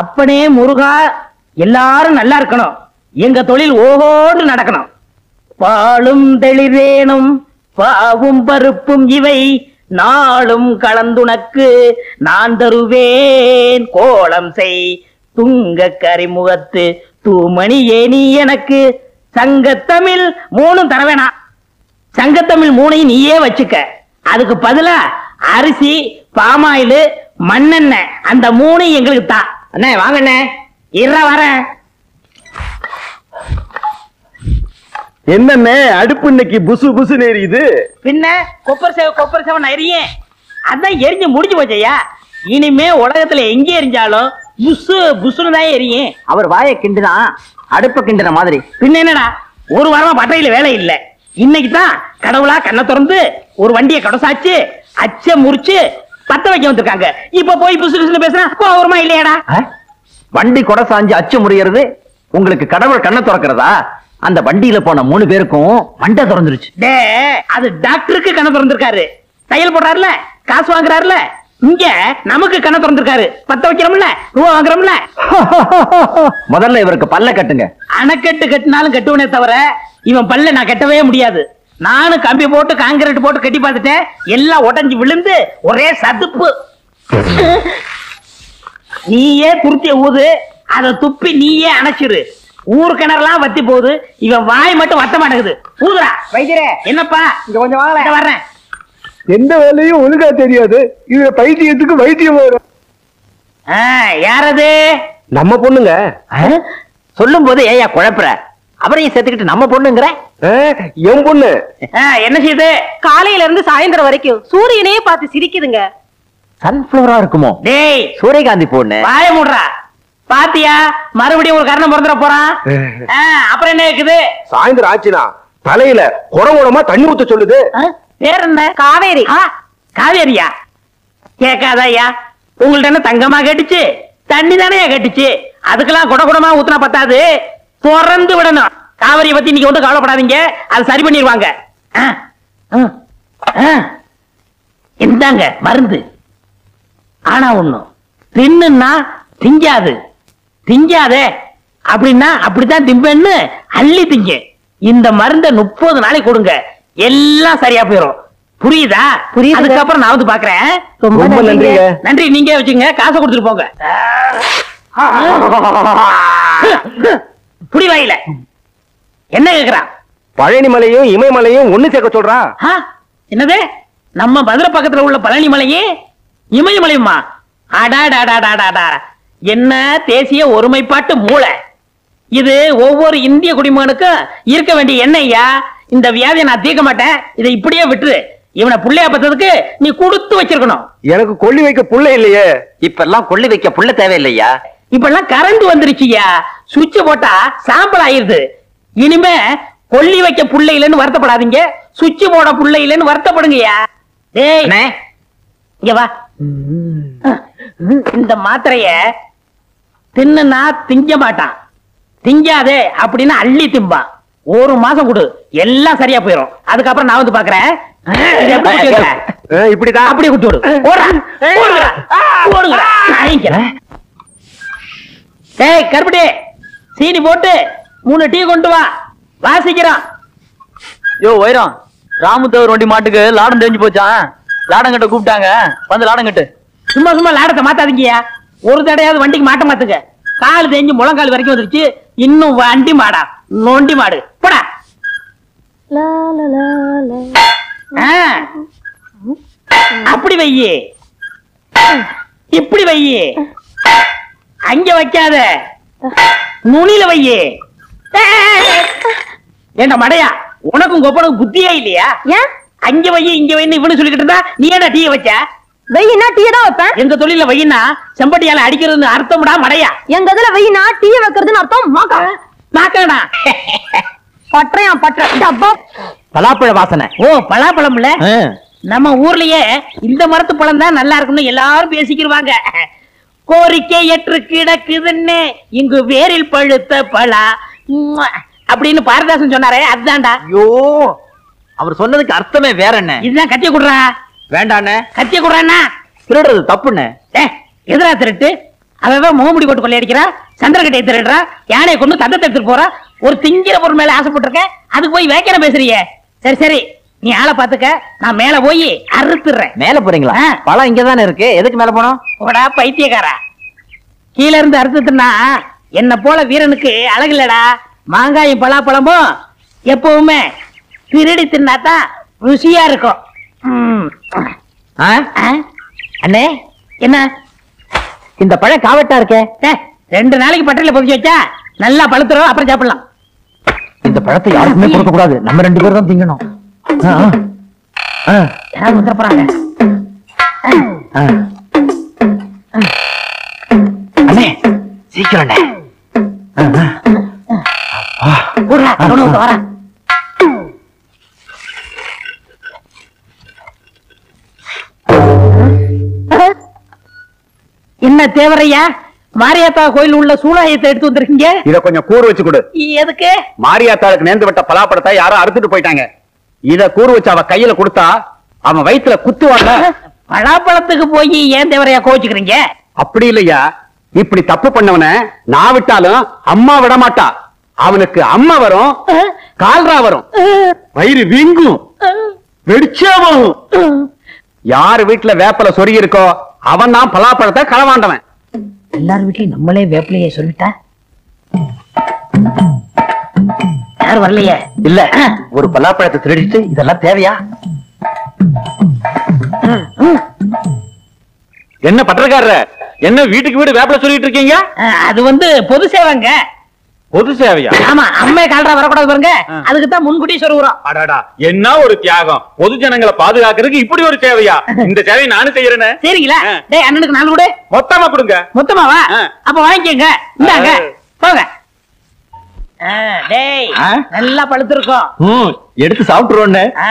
அப்பனே முருகா எல்லாரும் நல்லா இருக்கணும். எங்க தொழில் ஓஹோடு நடக்கணும். பாலும் தெளிவேனும் பாவும் பருப்பும் இவை நாளும் கலந்துனக்கு நான் தருவேன். கோலம் செய் துங்க கரிமுகத்து தூமணியே நீ எனக்கு. சங்கத்தமிழ் மூணும் தர வேணாம் சங்கத்தமிழ் மூணையும் நீயே வச்சுக்க. அதுக்கு பதிலா அரிசி பாமாயில் மண்ணெண்ணெய் அந்த மூணையும் எங்களுக்கு தான் அண்ணே வாங்க அண்ணே. இற வரேன் என்னண்ணே அடுப்பு இன்னைக்கு புசு புசு எரியுது? பின்ன கொப்பர் சேவ கொப்பர் சேவன் எரியும் அதான் எரிஞ்சு முடிஞ்சு போச்சையா இனிமே உலகத்துல எங்க எரிஞ்சாலும் புசு புசுன்னு தான் எரியும். அவர் வாயை கிண்டுனா அடுப்ப கிண்டுன மாதிரி. பின்ன என்னடா? ஒரு வாரமா பட்டையில வேலை இல்ல. இன்னைக்கு தான் கடவுளா கண்ணை திறந்து ஒரு வண்டியை கடசாச்சு அச்ச முறிச்சு பத்த வைக்க வந்திருக்காங்க. இப்ப போய் புசு புசுன்னு பேசுனா கோவரமா இல்லையாடா? வண்டி கொடை சாஞ்சு அச்சு முறியறது உங்களுக்கு கடவுள் கண்ணை திறக்கிறதா? அந்த வண்டியில போன மூணு பேருக்கும் மண்டை திறந்துருச்சு. டே அது டாக்டருக்கு கண்ணை திறந்திருக்காரு. தையல் போடுறாருல காசு வாங்குறாருல. இங்க நமக்கு கண்ணை திறந்திருக்காரு. பத்த வைக்கிறோம்ல ரூபா வாங்குறோம்ல. முதல்ல இவருக்கு பல்ல கட்டுங்க. அணைக்கட்டு கட்டினாலும் கட்டுவனே தவிர இவன் பல்ல நான் கட்டவே முடியாது. நானும் கம்பி போட்டு காங்கிரீட் போட்டு கட்டி பார்த்துட்டேன். எல்லாம் உடைஞ்சு விழுந்து ஒரே சதுப்பு. நீயே துருத்திய ஊது அதை துப்பி நீயே அணைச்சிரு. ஊர் கிணறுலாம் வத்தி போகுது. இவன் வாய் மட்டும் வத்த மாட்டேங்குது. ஊதுடா வைத்தியரே என்னப்பா? இங்க கொஞ்சம் வாங்கல வர்றேன். எந்த வேலையும் ஒழுங்கா தெரியாது. இது பைத்தியத்துக்கு வைத்தியம் வரும் ஆ, யாரது? நம்ம பொண்ணுங்க. சொல்லும் போது ஏயா குழப்புற. அவரையும் சேர்த்துக்கிட்டு நம்ம பொண்ணுங்கிற? என் பொண்ணு. என்ன செய்யுது காலையில இருந்து சாயந்தரம் வரைக்கும் சூரியனையே பார்த்து சிரிக்குதுங்க. சன்ஃபிளவரா இருக்குமோ? டேய். சூரியகாந்தி பொண்ணு வாய மூடுறா. பாத்தியா? மறுபடியும் ஒரு கரணம் பிறந்துட போறான். அப்புறம் என்ன இருக்குது? சாயந்தரம் ஆச்சுனா தலையில குடங்குடமா தண்ணி ஊத்த சொல்லுது. பேர் என்ன? காவேரி. ஆ, காவேரியா? கேட்காதய்யா உங்கள்ட்ட என்ன தங்கமா கேட்டுச்சு? தண்ணி தானே கேட்டுச்சு? அதுக்கெல்லாம் குட குடமா ஊத்துனா பத்தாது. திறந்து விடணும். காவிரியை பத்தி நீங்க ஒன்றும் கவலைப்படாதீங்க. அது சரி பண்ணிடுவாங்க. இந்தாங்க மருந்து. ஆனா ஒண்ணும் தின்னுன்னா திங்காது திங்காதே அப்படின்னா அப்படித்தான் திம்பேன்னு அள்ளி திங்க. இந்த மருந்த முப்பது நாளைக்கு கொடுங்க. எல்லாம் சரியா போயிடும் புரியுதா? புரியுதுங்க. அதுக்கப்புறம் நான் வந்து பாக்குறேன். ரொம்ப நன்றிங்க. நன்றி நீங்க வச்சுங்க காசை கொடுத்துட்டு போங்க. புடி வாயில. என்ன கேக்குறான் பழனி மலையும் இமயமலையும் ஒண்ணு சேர்க்க சொல்றான் ஆ, என்னது? நம்ம மதுரை பக்கத்துல உள்ள பழனி மலையே இமயமலையுமா? அடாடாடாடாடாடா. என்ன தேசிய ஒருமைப்பாட்டு மூளை? இது ஒவ்வொரு இந்திய குடிமகனுக்கும் இருக்க வேண்டிய எண்ணெய்யா இந்த வியாதியை நான் தீர்க்க மாட்டேன். இதை இப்படியே விட்டுரு. இவனை புள்ளைய பத்ததுக்கு நீ கொடுத்து வச்சிருக்கணும். எனக்கு கொல்லி வைக்க புள்ள இல்லையே. இப்ப எல்லாம் கொள்ளி வைக்க புள்ள தேவையில்லையா? இப்பெல்லாம் கரண்ட் வந்துருச்சுயா சுவிட்ச் போட்டா சாம்பல் ஆயிருது இனிமே கொல்லி வைக்க புள்ள இல்லைன்னு வருத்தப்படாதீங்க. சுவிட்ச் போட புள்ள இல்லைன்னு வருத்தப்படுங்கய்யா. டேய் இங்க வா. இந்த மாத்திரைய தின்னுனா திங்க மாட்டான். திங்காதே அப்படின்னு அள்ளி திம்பான். ஒரு மாசம் கொடு. எல்லாம் சரியா போயிடும் அதுக்கப்புறம் நான் வந்து பாக்குறேன். குத்தி இப்படிதான் அப்படியே குட்டி விடு. டேய் கருப்பட்டி சீனி போட்டு மூணு டீ கொண்டு வா. வாசிக்கிறான். யோ வைரம் ராமுத்தவர் வண்டி மாட்டுக்கு லாடம் தெரிஞ்சு போச்சான் லாடங்கிட்ட கூப்பிட்டாங்க. வந்து லாடங்கிட்டு சும்மா சும்மா லாடத்தை மாத்தாதீங்கயா ஒரு தடையாவது வண்டிக்கு மாட்ட மாத்துங்க. கால் தேஞ்சு முழங்கால் வரைக்கும் வந்துருச்சு. இன்னும் வண்டி மாடா. நொண்டி மாடு. போடா. ஆ. அப்படி வையி. இப்படி வையி. அங்க வைக்காத. நுனியில வையி. ஏண்டா மடையா? உனக்கும் கொப்பனுக்கு புத்தியே இல்லையா? ஏன் அங்க வையி இங்க வைன்னு இவனு சொல்லிக்கிட்டு இருந்தா நீ ஏடா டீ வச்ச? வெயினா டீ தான் வைப்பேன். எங்க தொழில வையினா செம்பட்டியால அடிக்கிறதுன்னு அர்த்தம்டா மடையா? எங்க இதுல வெயினா டீ வைக்கிறதுன்னு அர்த்தம்? மாக்கா நாக்கடா பற்றையான் பற்ற. டப்பா பலாப்பழ வாசனை. ஓ பலாப்பழம்ல? நம்ம ஊர்லயே இந்த மரத்து பழம் தான் நல்லா இருக்கும்னு எல்லாரும் பேசிக்கிருவாங்க. கோரிக்கை எற்று கிடக்குதுன்னு இங்கு வேரில் பழுத்த பலா. உம்மா, அப்படின்னு பாரதாசன் சொன்னாரே அதுதான்டா. ஐயோ அவர் சொன்னதுக்கு அர்த்தமே வேற என்ன? இதுதான் கத்திய குடுறா. வேண்டாண்ணே. கத்திய குடுறான்னா? திருடுறது தப்புண்ணே. ஏ எதிரா திருட்டு? அவன் முகமுடி போட்டு கொள்ளையடிக்கிறா சந்திரகட்டை திருடுறா யானையை கொண்டு தந்தத்தை எடுத்துட்டு போறா ஒரு திங்கிற பொருள் மேல ஆசைப்பட்டிருக்க அதுக்கு போய் வேக்கிற பேசுறியே. சரி சரி நீ ஆளை பாத்துக்க நான் மேல போய் அறுத்துறேன் மேல போறீங்களா. பழம் இங்கதானே இருக்கு. எதுக்கு மேல போனோம்? போடா பைத்தியக்காரா. கீழ இருந்து அறுத்துட்டுனா என்ன போல வீரனுக்கு அழகு இல்லடா மாங்காயும் பலாப்பழமும் எப்பவுமே திருடி தின்னாதான் ருசியா இருக்கும்? அண்ணே என்ன? இந்த பழம் காவட்டா இருக்கே? ரெண்டு நாளைக்கு பட்டையில பொதிச்சு வச்சா நல்லா பழுத்துரும் அப்புறம் சாப்பிடலாம். இந்த பழத்தை யாருக்குமே கொடுக்க கூடாது. நம்ம ரெண்டு பேரும் தான் திங்கணும். யாராவது வந்துட போறாங்க. ஆ. அண்ணே சீக்கிரம் அண்ணே. வரேன் என்ன தேவரையா? மாரியாத்தா கோயில் உள்ள சூழாயத்தை எடுத்து வந்திருக்கீங்க? இத கொஞ்சம் கூறு வச்சு கொடு. எதுக்கு? மாரியாத்தாளுக்கு நேர்ந்து விட்ட பலாப்பழத்தை யாரோ அறுத்துட்டு போயிட்டாங்க. இத கூறு வச்சு அவ கையில கொடுத்தா அவன் வயித்துல குத்துவாங்க பலாப்பழத்துக்கு போய் ஏன் தேவரையா கோச்சுக்கிறீங்க அப்படி இல்லையா? இப்படி தப்பு பண்ணவன நான் விட்டாலும் அம்மா விட மாட்டா அவனுக்கு அம்மா வரும் கால்ரா வரும். வயிறு வீங்கும் வெடிச்சே போகும். யார் வீட்டுல வேப்பல சொருகி இருக்கோ அவன் தான் பலாப்பழத்தை களவாண்டவன். எல்லார் வீட்லயும் நம்மளே வேப்பிலையே சொல்லிட்டா யாரும் வரலையே? இல்ல ஒரு பலாப்பழத்தை திருடிட்டு இதெல்லாம் தேவையா? என்ன பட்டக்காரர என்ன வீட்டுக்கு வீடு வேப்பல சொல்லிட்டு இருக்கீங்க? அது வந்து பொது சேவைங்க. பொது சேவையா? ஆமா அம்மை கால்ரா வரக்கூடாது பாருங்க. அதுக்கு தான் முன்கூட்டி சொல்லுறோம். அடாடா என்ன ஒரு தியாகம். பொது ஜனங்களை பாதுகாக்கிறதுக்கு இப்படி ஒரு சேவையா? இந்த சேவையை நானும் செய்யறேனே. சரிங்களா. டேய் அண்ணனுக்கு நாலு கூட. மொத்தமா கொடுங்க. மொத்தமாவா. அப்ப வாங்கிக்கங்க. இந்தாங்க. போங்க. டேய்? நல்லா பழுத்திருக்கும் ம், எடுத்து சாப்பிட்டுருவோண்ணே. ஆ.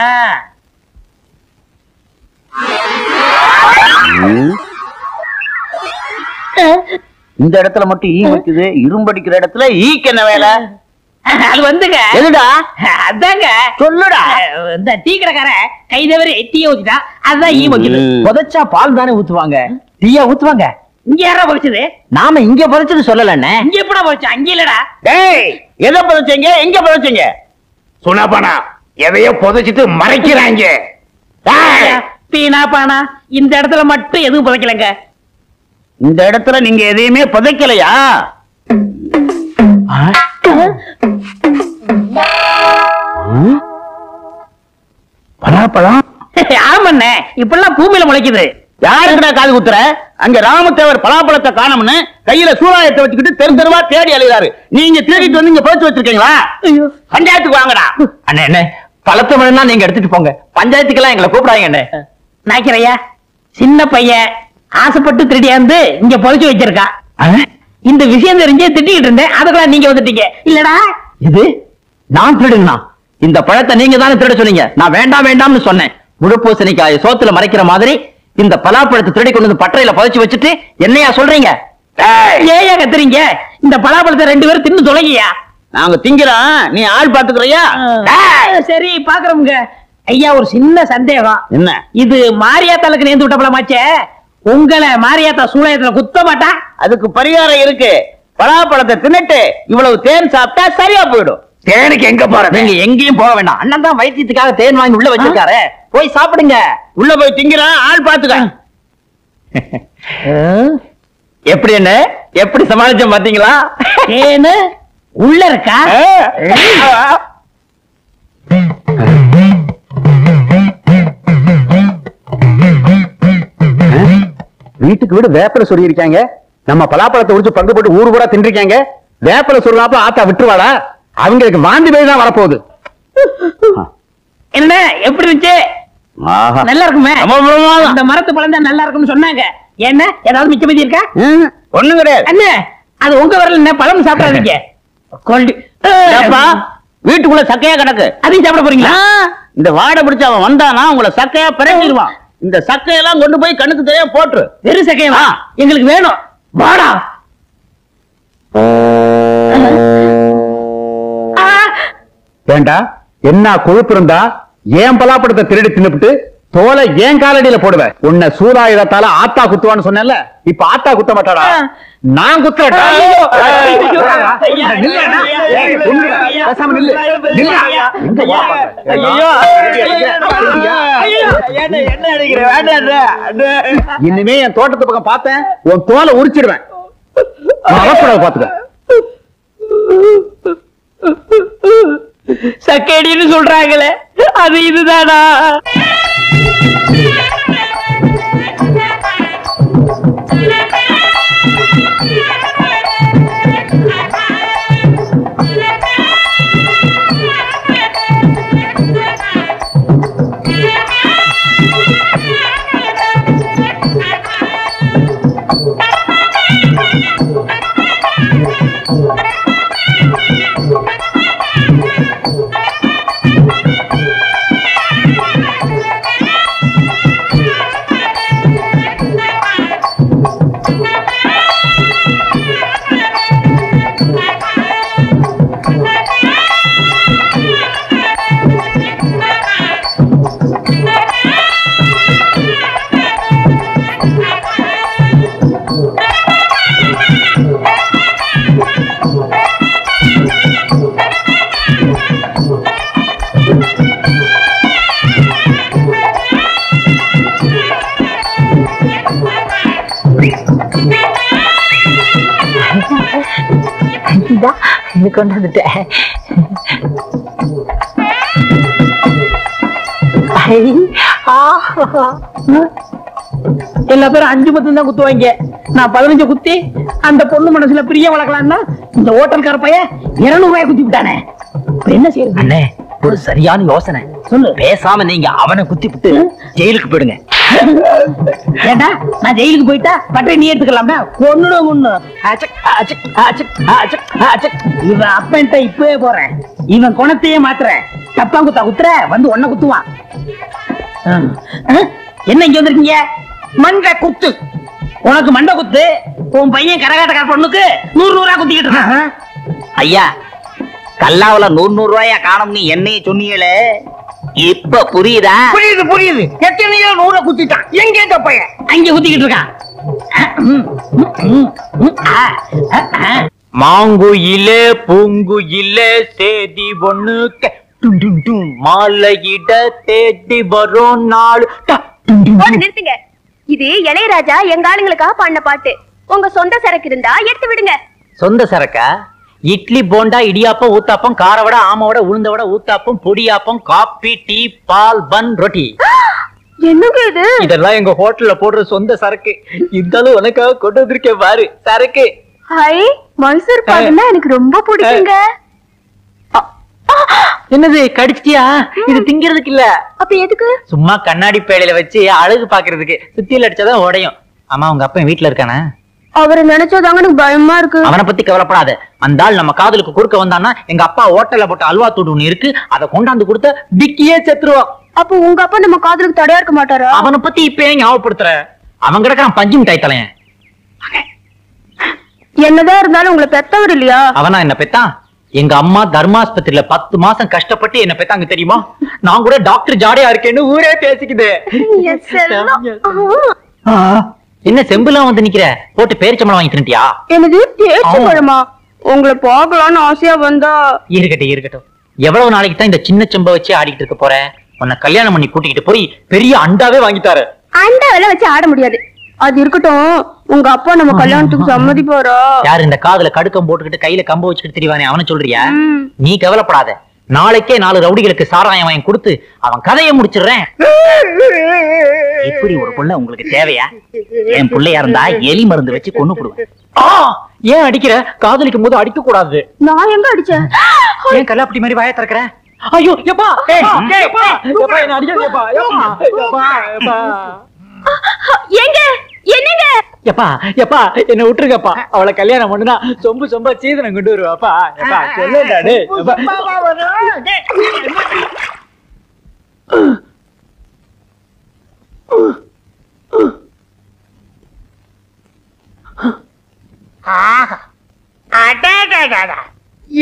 இந்த இடத்துல மட்டும் ஈ வைக்குது இரும்படிக்கிற இடத்துல ஈக்கு என்ன வேலை? அது வந்துங்க. எதுடா அதாங்க. சொல்லுடா. இந்த டீ கடைக்காரன் கை தவறி டீயை ஊத்திட்டா அதுதான் ஈ வைக்குது. புதைச்சா பால் தானே ஊத்துவாங்க? டீயா ஊத்துவாங்க? இங்க யாரா பொறிச்சது நாம இங்க புதைச்சது சொல்லலண்ணே. இங்க எப்படா பொறிச்சு அங்க இல்லடா. டேய் எதை புதைச்சீங்க? எங்க புதைச்சீங்க? சுனாபானா எதையோ புதைச்சிட்டு மறைக்கிறாங்க. பீனா பானா இந்த இடத்துல மட்டும் எதுவும் புதைக்கலங்க. இந்த இடத்துல நீங்க எதையுமே புதைக்கலையா? பலாப்பழம்? ஆமாண்ணே இப்பெல்லாம் பூமியில முளைக்குது. யாருக்குடா காது குத்துற? அங்க ராமதேவர் பலாப்பழத்தை காணோம்னு கையில சூறாயத்தை வச்சுக்கிட்டு தெரு தெருவா தேடி அலைகிறாரு நீங்க தேடிட்டு வந்து இங்க புதைச்சு வச்சிருக்கீங்களா? பஞ்சாயத்துக்கு வாங்கடா. அண்ணே அண்ணே பழத்தை நீங்க எடுத்துட்டு போங்க. பஞ்சாயத்துக்கெல்லாம் எங்களை கூப்பிடாங்க அண்ணே. நாய்க்கிறையா சின்ன பையன். ஆசைப்பட்டு திருடியாந்து இங்க புதைச்சு வச்சிருக்கான் இந்த விஷயம் தெரிஞ்சு திட்டிக்கிட்டு இருந்தேன். அதுக்கெல்லாம் நீங்க வந்துட்டீங்க. இல்லடா. இது நான் திருடுங்கண்ணா இந்த பழத்தை நீங்க தானே திருட சொன்னீங்க. நான் வேண்டாம் வேண்டாம்னு சொன்னேன். முழுப்பூசணிக்காய சோத்துல மறைக்கிற மாதிரி இந்த பலாப்பழத்தை திருடி கொண்டு வந்து பட்டறையில புதைச்சு வச்சுட்டு என்னையா சொல்றீங்க? ஏயா! கத்துறீங்க? இந்த பலாப்பழத்தை ரெண்டு பேரும் தின்னு தொலைங்கயா நாங்க திங்கிறோம். நீ ஆள் பாத்துக்கிறியா சரி பாக்குறோமுங்க. ஐயா ஒரு சின்ன சந்தேகம். என்ன? இது மாரியாத்தாளுக்கு நேர்ந்து விட்ட பழமாச்சே? உங்களை மாரியாத்தா சூழயத்துல குத்த மாட்டா? அதுக்கு பரிகாரம் இருக்கு. பலாப்பழத்தை தின்னுட்டு இவ்வளவு தேன் சாப்பிட்டா சரியா போயிடும். தேனுக்கு எங்க போறது நீங்க எங்கேயும் போக வேண்டாம். அண்ணன் தான் வைத்தியத்துக்காக தேன் வாங்கி உள்ள வச்சிருக்காரு. போய் சாப்பிடுங்க. உள்ள போய் திங்கிறான் ஆள் பாத்துக்க எப்படி என்ன? எப்படி சமாளிச்சோம் பாத்தீங்களா ஏன்னு உள்ள இருக்கா? வீட்டுக்கு வீடு வேப்பல சொல்லி இருக்காங்க நம்ம பலாப்பழத்தை உரிச்சு பங்கு போட்டு ஊரு பூரா தின்றிருக்காங்க. வேப்பல சொல்லாப்ப ஆத்தா விட்டுருவாடா அவங்களுக்கு வாந்தி பேய் தான் வரப்போகுது. என்ன எப்படி இருந்துச்சு. நல்லா இருக்குமே. அந்த மரத்து பழம் தான் நல்லா இருக்கும்னு சொன்னாங்க. என்ன ஏதாவது மிச்சம் மீதி இருக்கா? ஒண்ணும் கிடையாது. அண்ணே அது உங்க வரல என்ன பழம் சாப்பிடாதீங்க. வீட்டுக்குள்ள சக்கையா கிடக்கு. அதையும் சாப்பிட போறீங்களா? இந்த வாடை பிடிச்ச அவன் வந்தானா உங்களை சக்கையா பிறங்கிடுவான் இந்த சக்கையெல்லாம் கொண்டு போய் கண்ணுக்கு தெரியா போட்டுரு. வெறும் சக்கையவா? ஆ. எங்களுக்கு வேணும். வாடா. ஏண்டா? என்ன கொழுப்பு இருந்தா? ஏன் பலாப்பழத்தை திருடி தின்னுபிட்டு தோலை ஏன் காலடியில போடுவ? உன்னை சூதாயுதத்தால ஆத்தா குத்துவான்னு சொன்னேன்ல இப்ப ஆத்தா குத்த மாட்டாடா? நான் வேண்டாம் இனிமே என் தோட்டத்து பக்கம் பார்த்தேன். உன் தோலை உரிச்சிடுவேன். வரக்கூடாது பாத்துக்க. சக்கேடின்னு சொல்றாங்களே. அது இதுதானா? yeah கொண்டு வந்துட்டேன் எல்லா பேரும் அஞ்சு பத்து தான் குத்துவாங்க. நான் பதினஞ்சு குத்தி அந்த பொண்ணு மனசுல பிரிய வளர்க்கலாம்னா இந்த ஹோட்டல்கார பையன் இருநூறு ரூபாய் குத்தி விட்டானே. என்ன செய்யறது அண்ணே ஒரு சரியான யோசனை. சொல்லு. பேசாம நீங்க அவனை குத்தி விட்டு ஜெயிலுக்கு போயிடுங்க. ஏண்டா? நான் ஜெயிலுக்கு போயிட்டா பட்டை நீ எடுத்துக்கலாம்டா? ஒண்ணுட ஒண்ணு. இவன் அப்பன்ட்ட இப்பவே போறேன். இவன் குணத்தையே மாத்துறேன் தப்பா குத்தா குத்துற? வந்து ஒன்ன குத்துவான். என்ன இங்க வந்திருக்கீங்க? மண்டை குத்து. உனக்கு மண்டை குத்து? உன் பையன் கரகாட்டக்கார பொண்ணுக்கு நூறு நூறா குத்திக்கிட்டு இருக்கான். ஐயா கல்லாவுல நூறு நூறு ரூபாயா காணும் நீ என்னைய சொன்னீங்களே? இப்ப புரியுதா? புரியுது புரியுது. எத்தனையோ நூற குத்திட்டான். எங்க இந்த பையன்? அங்க குத்திக்கிட்டு இருக்கான். மாங்குயிலே பூங்குயிலே சேதி ஒண்ணு மாலையிட தேடி வரும் நாள். நிறுத்துங்க. இது இளையராஜா எங்க ஆளுங்களுக்காக பாடின பாட்டு. உங்க சொந்த சரக்கு இருந்தா எடுத்து விடுங்க. சொந்த சரக்கா? இட்லி போண்டா இடியாப்பம் ஊத்தாப்பம் காரவடை ஆமவடை உளுந்தவடை ஊத்தாப்பம் பொடியாப்பம் காப்பி டீ பால் பன் ரொட்டி. என்னங்க இது? இதெல்லாம் எங்க ஹோட்டல்ல போடுற சொந்த சரக்கு. இருந்தாலும் உனக்காக கொண்டு வந்திருக்கேன் பாரு சரக்கு. ஹை மைசூர் பாக்குன்னா எனக்கு ரொம்ப பிடிக்குங்க. என்னது கடிச்சிட்டியா? இது திங்கிறதுக்கு இல்ல. அப்ப எதுக்கு? சும்மா கண்ணாடி பேழையில வச்சு அழகு பாக்குறதுக்கு. சுத்தியில அடிச்சாதான் உடையும். ஆமா உங்க அப்பா வீட்டுல இருக்கானே? அவரை நினைச்சதாங்க எனக்கு பயமா இருக்கு. அவனை பத்தி கவலைப்படாத. அந்த ஆள் நம்ம காதலுக்கு குறுக்க வந்தான்னா எங்க அப்பா ஹோட்டல்ல போட்ட அல்வா தூடு ஒண்ணு இருக்கு அதை கொண்டாந்து கொடுத்த டிக்கியே செத்துருவான் அப்ப உங்க அப்பா நம்ம காதலுக்கு தடையா இருக்க மாட்டாரா? அவனை பத்தி இப்ப ஏன் ஞாபகப்படுத்துற? அவன் கிடக்கான் பஞ்சு மிட்டாய் தலையன் என்னதான் இருந்தாலும் உங்களை பெத்தவர் இல்லையா? அவனா என்ன பெத்தான் எங்க அம்மா தர்மாஸ்பத்திரியில பத்து மாசம் கஷ்டப்பட்டு என்ன பெத்தாங்க தெரியுமா? நான் கூட டாக்டர் ஜாடையா இருக்கேன்னு ஊரே பேசிக்குது. என்ன செம்புலாம் வந்து நிக்கிற? போட்டு பேரிச்சம்பளம் வாங்கி தின்ட்டியா என்னது? பேச்சு பழமா? உங்களை பார்க்கலாம்னு ஆசையா வந்தா. இருக்கட்டும் இருக்கட்டும். எவ்வளவு நாளைக்கு தான் இந்த சின்ன செம்ப வச்சு ஆடிக்கிட்டு இருக்க போற? உன்னை கல்யாணம் பண்ணி கூட்டிக்கிட்டு போய் பெரிய அண்டாவே வாங்கித்தாரு. அந்த வேலை வச்சு ஆட முடியாது. அது இருக்கட்டும். உங்க அப்பா நம்ம கல்யாணத்துக்கு சம்மதிப்பாரா? யாரு இந்த காதுல கடுக்கம் போட்டுக்கிட்டு கையில கம்ப வச்சுக்கிட்டு தெரியவானே அவனை சொல்றியா. நீ கவலைப்படாத. நாளைக்கே நாலு ரவுடிகளுக்கு சாராயம் வாங்கி கொடுத்து அவன் கதையை முடிச்சிடுறேன் எப்படி ஒரு புள்ள உங்களுக்கு தேவையா என் புள்ளையா இருந்தா எலி மருந்து வச்சு கொண்டு போடுவேன் ஏன் அடிக்கிற காதலிக்கும் போது அடிக்க கூடாது நான் எங்க அடிச்சேன் ஏன் கல்லாப்பட்டி மாதிரி வாய திறக்கிற ஐயோ எப்பா ஏய், எப்பா, ஏய், எப்பா, ஏய், எப்பா, என்ன அடிக்காதீங்கப்பா, எப்பா, எப்பா, எப்பா. எங்க என்னங்க எப்பா எப்பா என்ன விட்டுருங்கப்பா அவளை கல்யாணம் பண்ணுனா சொம்பு சொம்பா சீதனம் கொண்டு வருவாப்பா எப்பா சொல்லுடா டேய் எப்பா. அடாடாடாடா.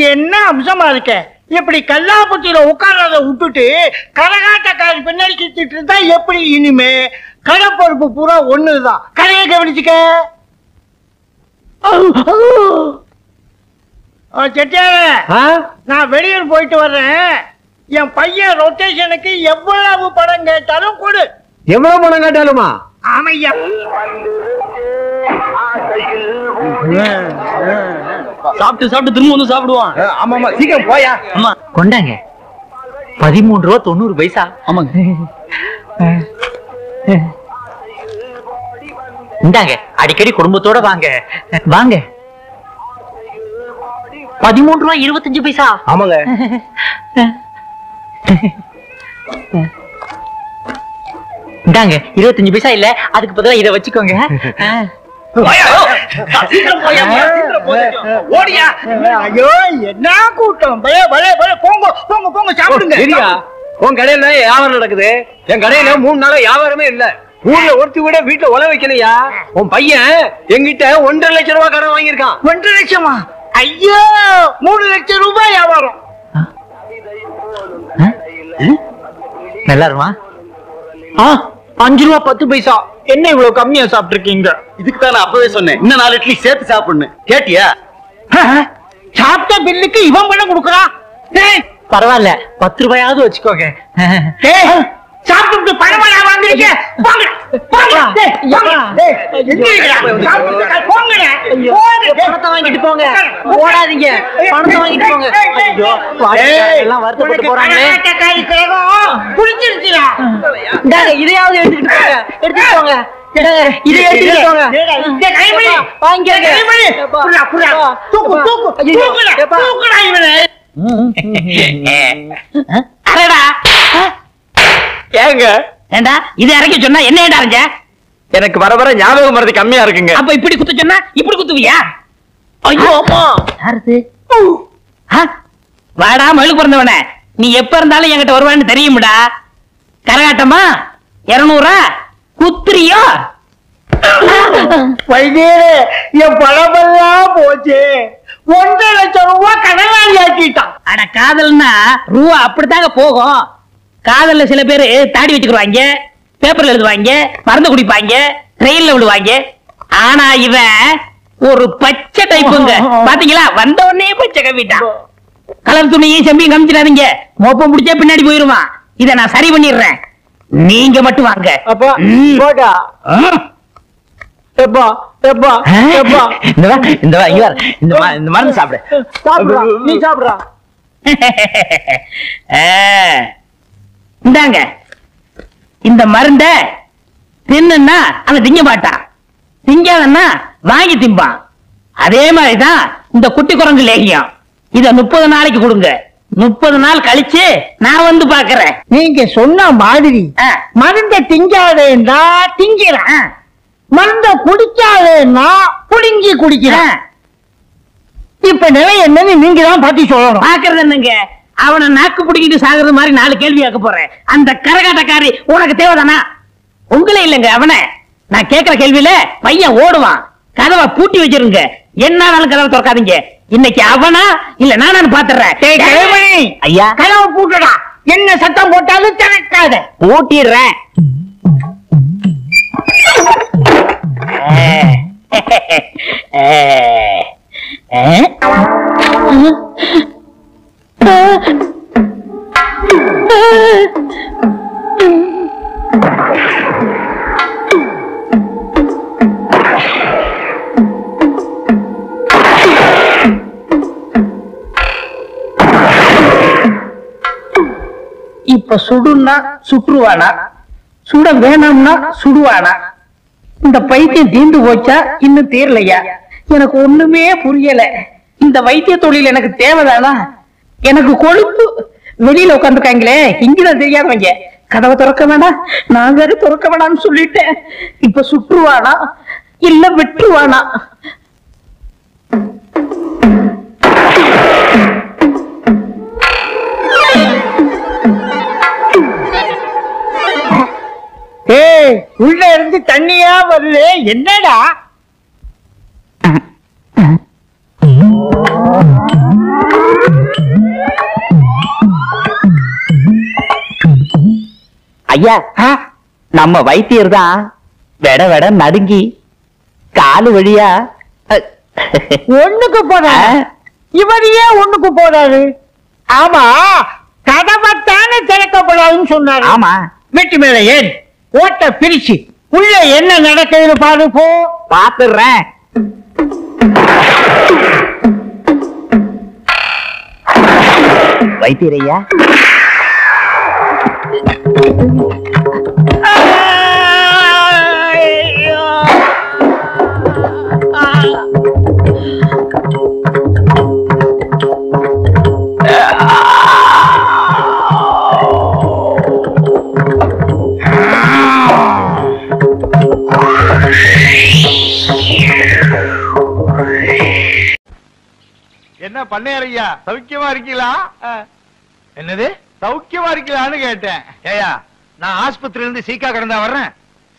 என்ன அம்சமா இருக்க இப்படி கல்லாப்பட்டியில உட்கார்றத விட்டுட்டு கரகாட்டக்காரி பின்னாடி சுத்திட்டு இருந்தா எப்படி இனிமே கடை பொறுப்பு பூரா ஒண்ணுதான். கடையை கவனிச்சுக்க. ஆ, செட்டியார நான் வெளியூர் போயிட்டு வர்றேன். என் பையன் ரொட்டேஷனுக்கு எவ்வளவு படம் கேட்டாலும் கொடு. எவ்வளவு பணம் கேட்டாலுமா? ஆமையா. சாப்பிட்டு சாப்பிட்டு திரும்ப வந்து சாப்பிடுவான். ஆமா ஆமா. சீக்கிரம் போயா. அம்மா கொண்டாங்க. பதிமூணு ரூபா தொண்ணூறு பைசா. ஆமாங்க. இந்தாங்க அடிக்கடி குடும்பத்தோட வாங்க. வாங்க. பதிமூணு ரூபா இருபத்தஞ்சு பைசா. ஆமாங்க. இந்தாங்க இருபத்தஞ்சு பைசா இல்ல அதுக்கு பதிலா இதை வச்சுக்கோங்க. ஓடியா. ஐயோ என்ன கூட்டம்? போங்க போங்க போங்க சாப்பிடுங்க. சரியா? உன் கடையில வியாபாரம் நடக்குது. என் கடையில மூணு நாளா வியாபாரமே இல்ல. ஊர்ல ஒருத்தி விட வீட்டுல உழ வைக்கலையா? உன் பையன் என்கிட்ட ஒன்றரை லட்சம் ரூபாய் கடன் வாங்கியிருக்கான். ஒன்றரை லட்சமா? ஐயோ! மூணு லட்சம் ரூபாய் வியாபாரம். நல்லா இருமா? ஆ? அஞ்சு ரூபா பத்து பைசா. என்ன இவ்வளவு கம்மியா சாப்பிட்டு இருக்கீங்க இதுக்கு தான் நான் அப்பவே சொன்னேன். இன்னும் நாலு இட்லி சேர்த்து சாப்பிடணும். கேட்டியா? சாப்பிட்ட பில்லுக்கு இவன் பணம் கொடுக்கறான். டேய், பரவாயில்ல பத்து ரூபாயாவது வச்சுக்கோங்க. சாப்பிட்டு நான் வாங்குறீங்க போங்க. பணத்தை வாங்கிட்டு போங்க. ஓடாதீங்க. பணத்தை வாங்கிட்டு போங்க. எல்லாம் வருத்தப்பட்டு போறாங்களே. இந்தாங்க இதையாவது எடுத்துக்கிட்டு போங்க. எடுத்துட்டு போங்க. இதை எடுத்துட்டு போங்க. அரடா ஏங்க? ஏண்டா இது இறக்கி சொன்னா என்ன ஏண்டா அரைஞ்ச? எனக்கு வர வர ஞாபகம் மறதி கம்மியா இருக்குங்க. அப்ப இப்படி குத்த சொன்னா இப்படி குத்துவியா? ஐயோ அம்மா. யாருது? வாடா மழுக்கு பிறந்தவனே. நீ எப்ப இருந்தாலும் என்கிட்ட வருவான்னு தெரியும்டா. கரகாட்டமா? இருநூறா? குத்துறியோ? வைத்தியரே, என் பணமெல்லாம் போச்சு. ஒன்றரை லட்சம் ரூபாய் கடனாளி ஆக்கிட்டான் அட காதல்னா ரூபா அப்படித்தாங்க போகும். காதல்ல சில பேரு தாடி வச்சுக்குவாங்க பேப்பர்ல எழுதுவாங்க மருந்து குடிப்பாங்க ட்ரெயின்ல விடுவாங்க. ஆனா இவன் ஒரு பச்சை டைப்புங்க பாத்தீங்களா? வந்த உடனே பச்சை கவிட்டான். கலர் துணியும் செம்பியும் காமிச்சிடாதீங்க மோப்பம் பிடிச்சா பின்னாடி போயிருவான். இத நான் சரி பண்ணிடுறேன். நீங்க மட்டும் வாங்க. அப்பா இந்த இந்த. இந்த இந்த மருந்து சாப்பிடு. சாப்பிடுறா நீ சாப்பிடுறா. இந்தாங்க. இந்த மருந்த தின்னுன்னா அவன் திங்க மாட்டான். திங்காதன்னா வாங்கி திம்பான். அதே மாதிரிதான் இந்த குட்டி குரங்கு லேகியம். இத முப்பது நாளைக்கு கொடுங்க. முப்பது நாள் கழிச்சு நான் வந்து பாக்குறேன் நீங்க சொன்ன மாதிரி. மருந்த திங்காதேன்னா திங்கிறேன். மருந்த குடிக்காதேன்னா புடுங்கி குடிக்கிறேன். இப்ப நிலை என்னன்னு நீங்க தான் பத்தி சொல்லணும். பாக்குறது என்னங்க? அவனை நாக்கு பிடிக்கிட்டு சாகுறது மாதிரி நாலு கேள்வி கேட்க போறேன். அந்த கரகாட்டக்காரி உனக்கு தேவைதானா? உங்களே இல்லைங்க அவனை. நான் கேக்குற கேள்வியில பையன் ஓடுவான். கதவை பூட்டி வச்சிருங்க. என்னாலும் கதவை திறக்காதீங்க. இன்னைக்கு அவனா இல்ல நானான்னு பாத்துறேன். ஐயா. கதவை பூட்டடா. என்ன சத்தம் போட்டாலும் திறக்காத. பூட்டிடுறேன். சுடுன்னா சுற்றுவானா? சுட வேணாம்னா சுடுவானா? இந்த பைத்தியம் தீந்து போச்சா? இன்னும் தீரலையா? எனக்கு ஒண்ணுமே புரியல. இந்த வைத்திய தொழில் எனக்கு தேவைதானா? எனக்கு கொழுப்பு. வெளியில உட்காந்துருக்காங்களே இங்கதான் தெரியாதவங்க. கதவை திறக்க வேணாம் நான் வேற திறக்க வேணாம்னு சொல்லிட்டேன். இப்ப சுற்றுவானா? இல்ல விட்டுருவானா? உள்ள இருந்து தண்ணியா வரல என்னடா? ஐயா நம்ம வைத்தியர் தான் வெட வெட நடுங்கி காலு வழியா ஒண்ணுக்கு போற இவர் ஏன் ஒண்ணுக்கு போறாரு? ஆமா கதவை தானே திறக்கப்படாதுன்னு சொன்னாரு. ஆமா. வீட்டு மேல ஏன்? ஓட்ட பிரிச்சு உள்ள என்ன நடக்குதுன்னு பாரு போ பாத்துடுறேன் வைத்தியர் பண்ணையார் ஐயா சௌக்கியமா இருக்கீங்களா? என்னது? சௌக்கியமா இருக்கீங்களான்னு கேட்டேன். ஏயா நான் ஆஸ்பத்திரியில இருந்து சீக்கா கிடந்தா வர்றேன்.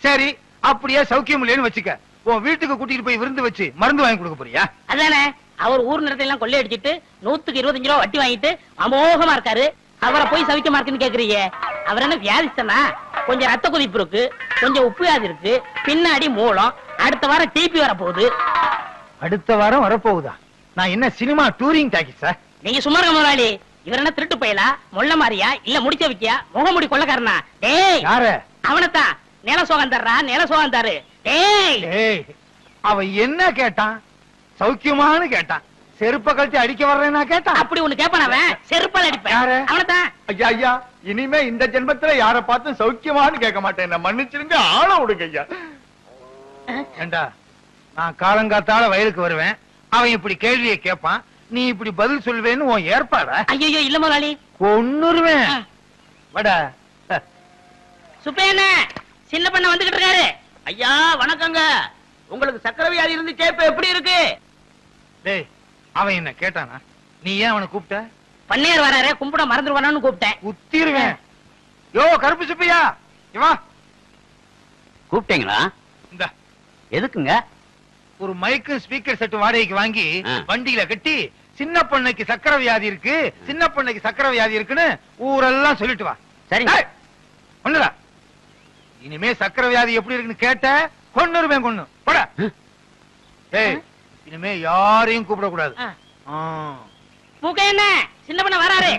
சரி அப்படியே சௌக்கியம் இல்லைன்னு வச்சுக்க. உன் வீட்டுக்கு கூட்டிட்டு போய் விருந்து வச்சு மருந்து வாங்கி கொடுக்க போறியா? அதானே அவர் ஊர் நிறத்தை எல்லாம் கொள்ளையடிச்சிட்டு நூத்துக்கு இருபத்தஞ்சு ரூபா வட்டி வாங்கிட்டு அமோகமா இருக்காரு. அவரை போய் சவிக்கமா இருக்குன்னு கேக்குறீங்க. அவர் என்ன வியாதிஸ்தனா? கொஞ்சம் ரத்த கொதிப்பு இருக்கு கொஞ்சம் உப்பு வியாதி இருக்கு பின்னாடி மூலம் அடுத்த வாரம் டிபி வர போகுது அடுத்த வாரம் வரப்போகுதா? நான் என்ன சினிமா டூரிங் டாக்கி சார் நீங்க சும்மா இருங்க முதலாளி. இவர் என்ன திருட்டு பயலா? மொள்ள மாறியா? இல்ல முடிச்ச வைக்கியா? முகமுடி கொள்ளக்காரனா? டேய்! யார? அவனத்தான் நில சோகம் தர்றா? நில சோகம் தரு. டேய்! அவன் என்ன கேட்டான்? சௌக்கியமான்னு கேட்டான். செருப்ப கழிச்சு அடிக்க வர்றேன்னா கேட்டான். அப்படி ஒண்ணு கேப்பான் அவன். செருப்பால் அடிப்பேன். யாரு? அவனத்தான் ஐயா ஐயா இனிமே இந்த ஜென்மத்துல யார பார்த்து சௌக்கியமான்னு கேட்க மாட்டேன். என்ன மன்னிச்சிருங்க ஆள விடுங்க ஐயா. ஏண்டா நான் காலங்காத்தால வயலுக்கு வருவேன். அவன் இப்படி கேள்வியை கேட்பான் நீ இப்படி பதில் சொல்வேன்னு உன் ஏற்பாடா? ஐயோ இல்ல முதலாளி கொன்னுருவேன். வடா. சுப்பையண்ண சின்ன பண்ண வந்துகிட்டு இருக்காரு. ஐயா வணக்கங்க. உங்களுக்கு சக்கரை வியாதி இருந்துச்சே இப்ப எப்படி இருக்கு? டேய் அவன் என்ன கேட்டானா? நீ ஏன் அவனை கூப்பிட்ட? பன்னீர் வராரு கும்பிட மறந்துடுவானு கூப்பிட்டேன். உத்திருவேன். யோ கருப்பு சுப்பையா இவா. கூப்பிட்டீங்களா? இந்த. எதுக்குங்க? ஒரு மைக்கு ஸ்பீக்கர் செட் வாடகைக்கு வாங்கி. வண்டியில கட்டி சின்ன பொண்ணுக்கு சக்கரை வியாதி இருக்கு சின்ன பொண்ணுக்கு சக்கரை வியாதி இருக்குன்னு ஊரெல்லாம் சொல்லிட்டு வா. ஏய், ஒண்ணுடா இனிமே சக்கரை வியாதி எப்படி இருக்குன்னு கேட்ட கொன்னுருவேன் கொன்னு. போட. ஏய் இனிமே யாரையும் கூப்பிட கூடாது என்ன? சின்ன பண்ண வராரு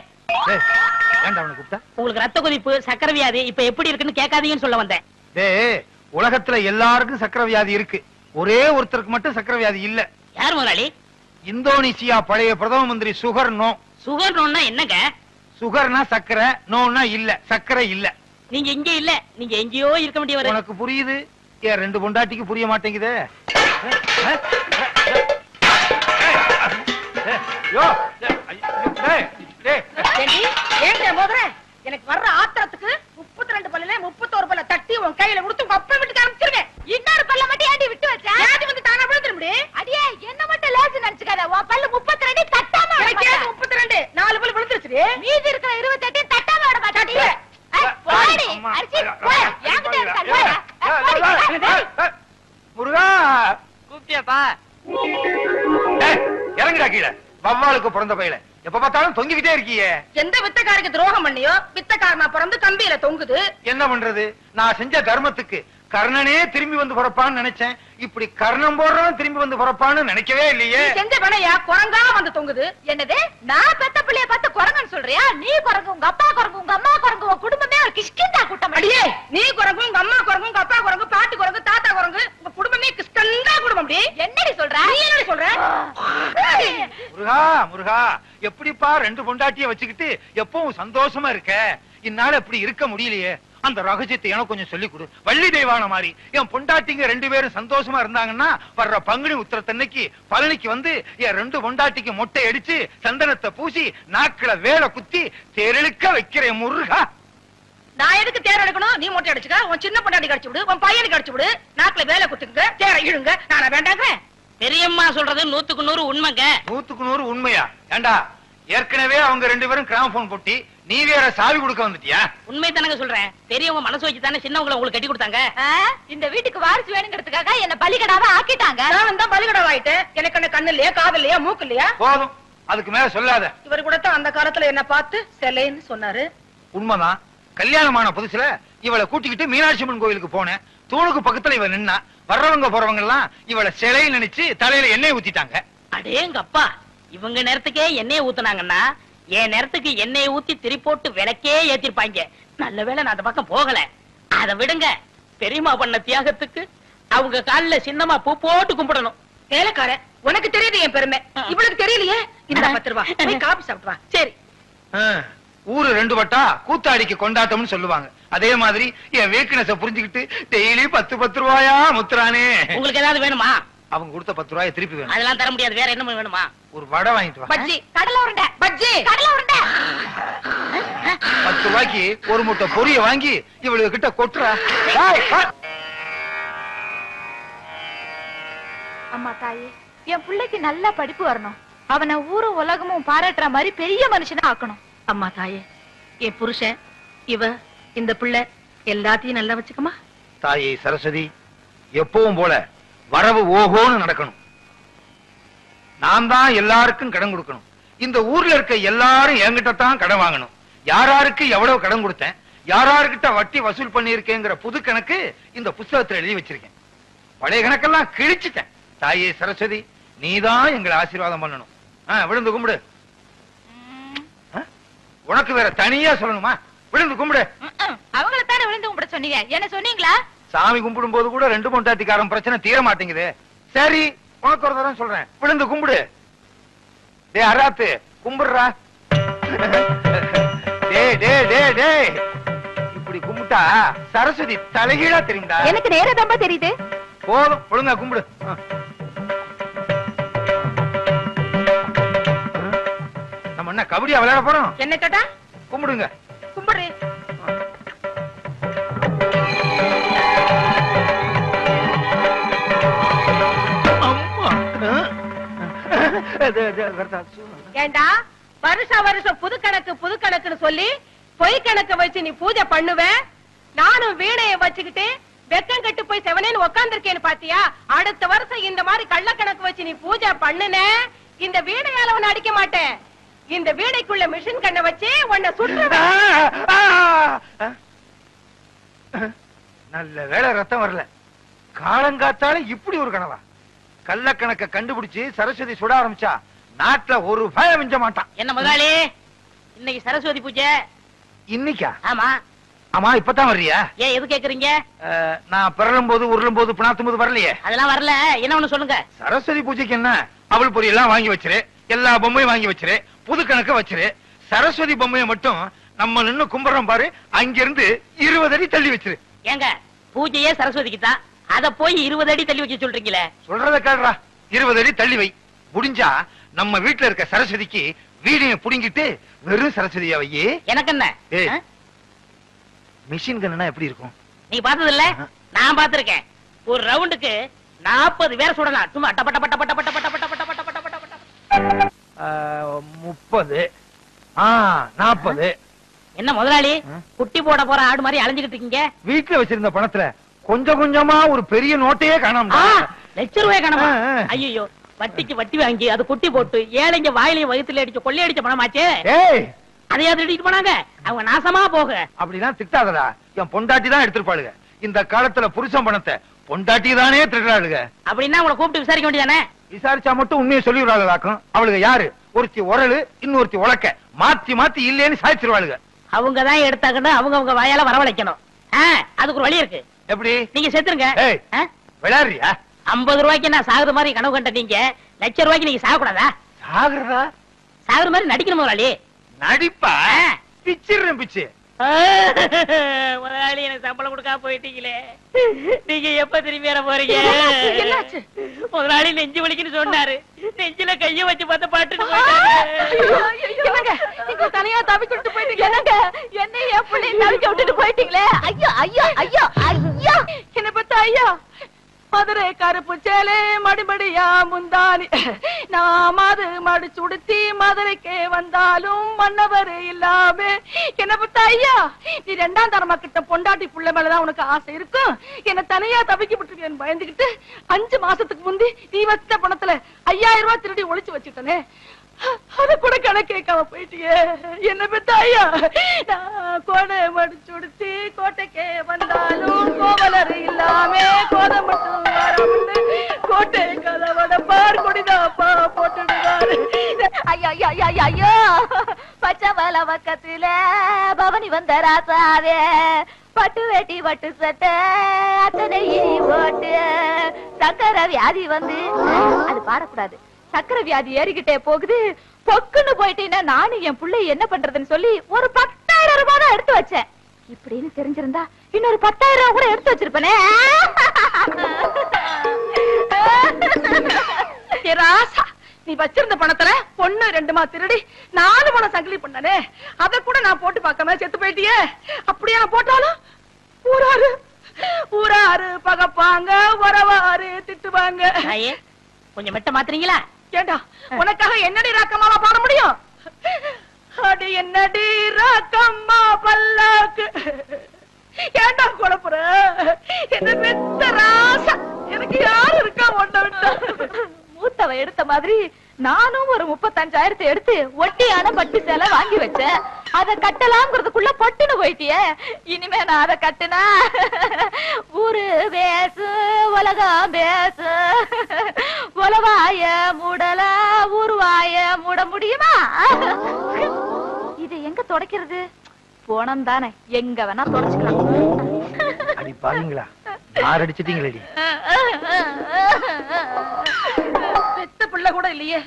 ஏன்டா அவனை கூப்பிட்ட? உங்களுக்கு ரத்த கொதிப்பு சக்கரை வியாதி இப்ப எப்படி இருக்குன்னு கேட்காதீங்கன்னு சொல்ல வந்தேன். டேய் உலகத்துல எல்லாருக்கும் சக்கரை வியாதி இருக்கு. ஒரே ஒருத்தருக்கு மட்டும் சக்கரை வியாதி இல்ல. யார் முதலாளி? இந்தோனேசியா பழைய பிரதம மந்திரி சுகர் நோ. சுகர் நோன்னா என்னங்க? சுகர்னா சக்கரை நோன்னா இல்ல சக்கரை இல்ல. நீங்க இங்க இல்ல நீங்க எங்கேயோ இருக்க வேண்டியவர். உனக்கு புரியுது? ஏன் ரெண்டு பொண்டாட்டிக்கு புரிய மாட்டேங்குதே? எனக்கு வர்ற ஆத்திரத்துக்கு முப்பத்தி ரெண்டு பல்லுல முப்பத்தோரு பல்ல தட்டி உன் கையில கொடுத்து உங்க அப்பா வீட்டுக்கு அனுப்பிச்சிருங்க. இன்னொரு பல்ல மட்டும் ஏண்டி விட்டு வச்சா? ஏண்டி வந்து தானா விழுந்துட முடியும்? அடியே என்ன மட்டும் லேசு நினைச்சுக்காத. உன் பல்லு முப்பத்தி ரெண்டு தட்டாம முப்பத்தி ரெண்டு நாலு பல்லு விழுந்துருச்சு மீதி இருக்கிற இருபத்தி எட்டு தட்டாம விட மாட்டாடி முருகா. கூப்பிட்டியாப்பா? ஏய், இறங்குடா கீழே. வவ்வாலுக்கு பிறந்த பையல. எப்ப பார்த்தாலும் தொங்கிக்கிட்டே இருக்கியே. எந்த வித்தக்காரருக்கு துரோகம் பண்ணியோ வித்தக்காரனா பிறந்து கம்பியில தொங்குது. என்ன பண்றது? நான் செஞ்ச தர்மத்துக்கு கர்ணனே திரும்பி வந்து பிறப்பான்னு நினைச்சேன். இப்படி கர்ணம் போடுறவன் திரும்பி வந்து பிறப்பான்னு நினைக்கவே இல்லையே. செஞ்ச பணையா? குரங்கா வந்து தொங்குது. என்னது? நான் பெத்த பிள்ளைய பார்த்து குரங்குன்னு சொல்றியா? நீ குரங்கு உங்க அப்பா குரங்கு உங்க அம்மா குரங்கு உங்க குடும்பமே ஒரு கிஷ்கிந்தா கூட்டம். அடியே! நீ குரங்கு உங்க அம்மா குரங்கு உங்க அப்பா குரங்கு பாட்டி குரங்கு தாத்தா குரங்கு உங்க குடும்பமே கிஷ்கந்தா குடும்பம் என்னடி சொல்ற? நீ என்னடி சொல்ற? முருகா முருகா எப்படிப்பா ரெண்டு பொண்டாட்டிய வச்சுக்கிட்டு எப்பவும் சந்தோஷமா இருக்க? இந்நாள் இப்படி இருக்க முடியலையே. அந்த ரகசியத்தை எனக்கு கொஞ்சம் சொல்லி கொடு. வள்ளி தெய்வான மாதிரி. என் பொண்டாட்டிங்க ரெண்டு பேரும் சந்தோஷமா இருந்தாங்கன்னா வர்ற பங்குனி உத்திரத்தன்னைக்கு பழனிக்கு வந்து என் ரெண்டு பொண்டாட்டிக்கு மொட்டை அடிச்சு சந்தனத்தை பூசி நாக்குல வேலை குத்தி தெருளுக்க வைக்கிறேன் முருகா. நான் எதுக்கு தேர் எடுக்கணும்? நீ மொட்டை அடிச்சுக்க. உன் சின்ன பொண்டாட்டி கடிச்சு விடு. உன் பையனுக்கு அடிச்சு விடு. நாக்குல வேலை குத்துங்க தேரை இழுங்க. நானா வேண்டாங்க. பெரியம்மா சொல்றது நூத்துக்கு நூறு உண்மைங்க. நூத்துக்கு நூறு உண்மையா? ஏண்டா ஏற்கனவே அவங்க ரெண்டு பேரும் கிராமபோன் போட்டி நீ வேற சாவி கொடுக்க வந்துட்டியா? உண்மை தானங்க சொல்றேன். பெரியவங்க மனசு வச்சு தானே சின்னவங்களை உங்களுக்கு கட்டி கொடுத்தாங்க. இந்த வீட்டுக்கு வாரிசு வேணுங்கிறதுக்காக என்ன பலிகடாவா ஆக்கிட்டாங்க. நான் தான் பலிகடா ஆயிட்டேன் எனக்கு என்ன கண்ணு இல்லையா காது இல்லையா மூக்கு இல்லையா போதும். அதுக்கு மேல சொல்லாத. இவர் கூட தான் அந்த காலத்துல என்ன பார்த்து செலைன்னு சொன்னாரு. உண்மைதான். கல்யாணமான புதுசுல இவளை கூட்டிக்கிட்டு மீனாட்சி அம்மன் கோயிலுக்கு போனேன். தூணுக்கு பக்கத்துல இவ நின்னா வர்றவங்க போறவங்க எல்லாம் இவளை சிலையை நினைச்சு தலையில எண்ணெய் ஊத்திட்டாங்க. அடேங்கப்பா இவங்க நேரத்துக்கே எண்ணெய் ஊத்துனாங்கன்னா என் நேரத்துக்கு எண்ணெய் ஊத்தி திரி போட்டு விளக்கே ஏத்திருப்பாங்க. நல்ல வேளை நான் அந்த பக்கம் போகல. அத விடுங்க. பெரியம்மா பண்ண தியாகத்துக்கு அவங்க கால்ல சின்னமா பூ போட்டு கும்பிடணும். வேலைக்கார உனக்கு தெரியுது என் பெருமை. இவளுக்கு தெரியலையே? இந்த பத்து ரூபா. போய் காபி சாப்பிட்டு வா. சரி. ஆ, ஊரு ரெண்டு வட்டா கூத்தாடிக்கு கொண்டாட்டம்னு சொல்லுவாங்க. அதே மாதிரி என் வீக்னஸ புரிஞ்சுக்கிட்டு டெய்லி பத்து பத்து ரூபாயா முத்துறானே உங்களுக்கு ஏதாவது வேணுமா? அவங்க கொடுத்த பத்து ரூபாய திருப்பி வேணும். அதெல்லாம் தர முடியாது. வேற என்ன வேணுமா? ஒரு வடை வாங்கிட்டு வா பஜ்ஜி. கடலை உருண்டை. பஜ்ஜி. கடலை உருண்டை. பத்து ரூபாய்க்கு ஒரு முட்டை பொரிய வாங்கி இவளுக்கு கிட்ட கொட்டுறா. அம்மா தாயே என் பிள்ளைக்கு நல்ல படிப்பு வரணும். அவனை ஊரும் உலகமும் பாராட்டுற மாதிரி பெரிய மனுஷனா ஆக்கணும். அம்மா தாயே என் புருஷன் இவ இந்த பிள்ளை எல்லாத்தையும் நல்லா வச்சுக்கமா? தாயே சரஸ்வதி எப்பவும் போல வரவு ஓகோன்னு நடக்கணும். நான் தான் எல்லாருக்கும் கடன் கொடுக்கணும். இந்த ஊர்ல இருக்க எல்லாரும் என்கிட்ட தான் கடன் வாங்கணும். யாராருக்கு எவ்வளவு கடன் கொடுத்தேன் யாராருக்கிட்ட வட்டி வசூல் பண்ணியிருக்கேங்கிற புது கணக்கு இந்த புஸ்தகத்துல எழுதி வச்சிருக்கேன். பழைய கணக்கெல்லாம் கிழிச்சிட்டேன். தாயே சரஸ்வதி நீதான் எங்களை ஆசீர்வாதம் பண்ணணும். விழுந்து கும்பிடு. உனக்கு வேற தனியா சொல்லணுமா? விழுந்து கும்பிடு. அவங்கள தானே விழுந்து கும்பிட சொன்னீங்க. என்ன சொன்னீங்களா? சாமி கும்பிடும் போது கூட ரெண்டு பொண்டாட்டிக்காரன் பிரச்சனை தீர மாட்டேங்குது. சரி உனக்கு ஒரு தரம் சொல்றேன். விழுந்து கும்பிடு. டே அராத்து கும்பிடுறா. டே டே டே டே இப்படி கும்பிட்டா சரஸ்வதி தலைகீழா தெரியும்டா. எனக்கு நேரதாம்பா தெரியுது. போதும் ஒழுங்கா கும்பிடு. நம்ம என்ன கபடியா விளையாட போறோம். என்ன கேட்டா? கும்பிடுங்க. கும்பிடு. ஏண்டா? வருஷா வருஷம் புது கணக்கு புது கணக்குன்னு சொல்லி பொய் கணக்கு வச்சு நீ பூஜை பண்ணுவ? நானும் வீணைய வச்சுக்கிட்டு வெக்கம் கட்டு போய் செவனேன்னு உக்காந்துருக்கேன்னு பாத்தியா? அடுத்த வருஷம் இந்த மாதிரி கள்ள கணக்கு வச்சு நீ பூஜை பண்ணுன? இந்த வீணையால உன்னை அடிக்க மாட்டேன். இந்த வீணைக்குள்ள மிஷின் கண்ணை வச்சு உன்னை சுற்றுவேன். நல்ல வேளை ரத்தம் வரல. காலங்காத்தால இப்படி ஒரு கனவா? கள்ளக்கணக்க கண்டுபிடிச்சு சரஸ்வதி சுட ஆரம்பிச்சா நாட்டுல ஒரு பயம் மிஞ்ச மாட்டான். என்ன முதலாளி? இன்னைக்கு சரஸ்வதி பூஜை. இன்னைக்கா? ஆமா. ஆமா இப்பதான் வர்றியா? ஏன் எது கேக்குறீங்க? நான் பிறலும் போது உருளும் போது பிணாத்தும் போது வரலையே. அதெல்லாம் வரல. என்ன ஒண்ணு சொல்லுங்க. சரஸ்வதி பூஜைக்கு என்ன? அவள் பொரி எல்லாம் வாங்கி வச்சிரு. எல்லா பொம்மையும் வாங்கி வச்சிரு புது கணக்க வச்சிரு. சரஸ்வதி பொம்மையை மட்டும் நம்ம நின்னு கும்பிடுறோம் பாரு அங்கிருந்து இருபது அடி தள்ளி வச்சிரு. ஏங்க பூஜையே சரஸ்வதிக்கு தான். அத போய் இருபது அடி தள்ளி வச்சு சொல்றீங்களே? சொல்றத கேடுறா இருபது அடி தள்ளி வை. முடிஞ்சா நம்ம வீட்டுல இருக்க சரஸ்வதிக்கு வீடியை புடுங்கிட்டு வெறும் சரஸ்வதியா வையே. எனக்கு என்ன? மிஷின் கண்ணுனா எப்படி இருக்கும்? நீ பார்த்தது இல்ல. நான் பார்த்திருக்கேன். ஒரு ரவுண்டுக்கு நாற்பது பேர் சுடலாம். சும்மா டப்ப டப்ப டப்ப டப்ப டப்ப டப்ப முப்பது. நாற்பது என்ன முதலாளி? குட்டி போட போற ஆடு மாதிரி அலைஞ்சுகிட்டு இருக்கீங்க. வீட்டுல வச்சிருந்த பணத்துல கொஞ்சம் கொஞ்சமா ஒரு பெரிய நோட்டையே காணாம லட்ச ரூபாய் கணமா. ஐயோ வட்டிக்கு வட்டி வாங்கி அது குட்டி போட்டு ஏழைங்க வாயிலையும் வயித்துல அடிச்சு கொள்ளையடிச்ச பணமாச்சே? அதையாவது எடுத்துட்டு போனாங்க. அவங்க நாசமா போக. அப்படிலாம் திட்டாதடா. என் பொண்டாட்டி தான் எடுத்துருப்பாளுங்க இந்த காலத்துல புருஷன் பணத்தை பொண்டாட்டி தானே திருடுறாளுங்க அப்படின்னா உங்களை கூப்பிட்டு விசாரிக்க வேண்டியதானே? விசாரிச்சா மட்டும் உண்மையை சொல்லிவிடாதாக்கும் அவளுங்க யாரு? ஒருத்தி உரலு இன்னொருத்தி உலக்க. மாத்தி மாத்தி இல்லேன்னு சாய்ச்சிருவாளுங்க அவங்க தான் அவங்க அவங்க வாயால வரவழைக்கணும். அதுக்கு ஒரு வழி இருக்கு. எப்படி? நீங்க செத்துருங்க. விளையாடுறியா? ஐம்பது ரூபாய்க்கு நான் சாகுற மாதிரி கனவு கண்ட நீங்க லட்ச ரூபாய்க்கு நீங்க சாகக்கூடாதா? சாகுறதா? சாகுற மாதிரி நடிக்கணும் முதலாளி. நடிப்பா. பிச்சிடுறேன் பிச்சு. முதலாளி எனக்கு சம்பளம் கொடுக்காம போயிட்டீங்களே. நீங்க எப்ப திரும்பி வர போறீங்க? முதலாளி நெஞ்சு வலிக்குன்னு சொன்னாரு. நெஞ்சில கைய வச்சு பார்த்து பாட்டுட்டு என்னங்க? நீங்க தனியா தவிக்கிட்டு போயிட்டீங்க என்னங்க? என்ன என் பிள்ளை தவிக்க விட்டுட்டு போயிட்டீங்களே? ஐயோ ஐயோ ஐயோ ஐயோ. என்ன பத்த ஐயா. மதுரை கருப்பு சேலே மடிமடியா முந்தானி. நான் அது மடி சுடுத்தி மதுரைக்கே வந்தாலும் மன்னவர் இல்லாம. என்ன பத்த ஐயா நீ ரெண்டாம் தரமா கிட்ட பொண்டாட்டி புள்ள மேலதான் உனக்கு ஆசை இருக்கும். என்ன தனியா தவிக்கி விட்டுருக்கேன்னு பயந்துகிட்டு அஞ்சு மாசத்துக்கு முந்தி நீ வச்ச பணத்துல ஐயாயிரம் ரூபாய் திருடி ஒழிச்சு வச்சுட்டனே. அத கூட கணக்கு கேட்காம போயிட்டியே. என்ன பெத்தாயா? கோடை நான் கோடை மடிச்சுடுத்தி கோட்டைக்கே வந்தாலும் கோவலர் இல்லாம கோதை மட்டும் வராமட்டு கோட்டை கதவட பார் குடிதாப்பா போட்டுடுவாரு. ஐயா ஐயா ஐயோ ஐயோ, பச்சவல பச்சை பக்கத்துல பவனி வந்த ராசாவே. பட்டு வேட்டி பட்டு சட்டை அத்தனை போட்டு சக்கர வியாதி வந்து அது பாடக்கூடாது. சக்கரை வியாதி ஏறிக்கிட்டே போகுது. பொக்குன்னு போயிட்டீங்கன்னா நானும் என் பிள்ளை என்ன பண்றதுன்னு சொல்லி ஒரு பத்தாயிரம் ரூபாய் தான் எடுத்து வச்சேன். இப்படின்னு தெரிஞ்சிருந்தா இன்னொரு பத்தாயிரம் ரூபாய் கூட எடுத்து வச்சிருப்பனே. ராசா நீ வச்சிருந்த பணத்துல பொண்ணு ரெண்டுமா திருடி நாலு பணம் சங்கிலி பண்ணனே. அத கூட நான் போட்டு பார்க்காம செத்து போயிட்டியே. அப்படியே நான் போட்டாலும்? ஊராரு ஊராரு பகப்பாங்க உறவாரு திட்டுவாங்க. கொஞ்சம் மெட்ட மாத்துறீங்களா? ஏண்டா? உனக்காக என்னடி ராக்கமாவா பாட முடியும்? அடி என்னடி ராக்கம்மா பல்லாக்கு. ஏண்டா குழப்புற என்ன பெத்த ராசா. எனக்கு யாரு இருக்கா ஒண்ண விட்டா? மூத்தவ எடுத்த மாதிரி நானும் ஒரு முப்பத்தஞ்சாயிரத்தை எடுத்து ஒட்டியான பட்டு சேலை வாங்கி வச்சேன். அத கட்டலாம்ங்கிறதுக்குள்ள பட்டுன்னு போயிட்டியே. இனிமே நான் அத கட்டுனா ஊரு பேசு உலகம் பேசு உலவாய மூடல ஊருவாய மூட முடியுமா? இது எங்க தொடக்கிறது? போனம் தானே எங்க வேணா தொடச்சுக்கலாம். அடி பாருங்களா யார் அடிச்சிட்டீங்களடி பெத்த பிள்ளை கூட இல்லையே.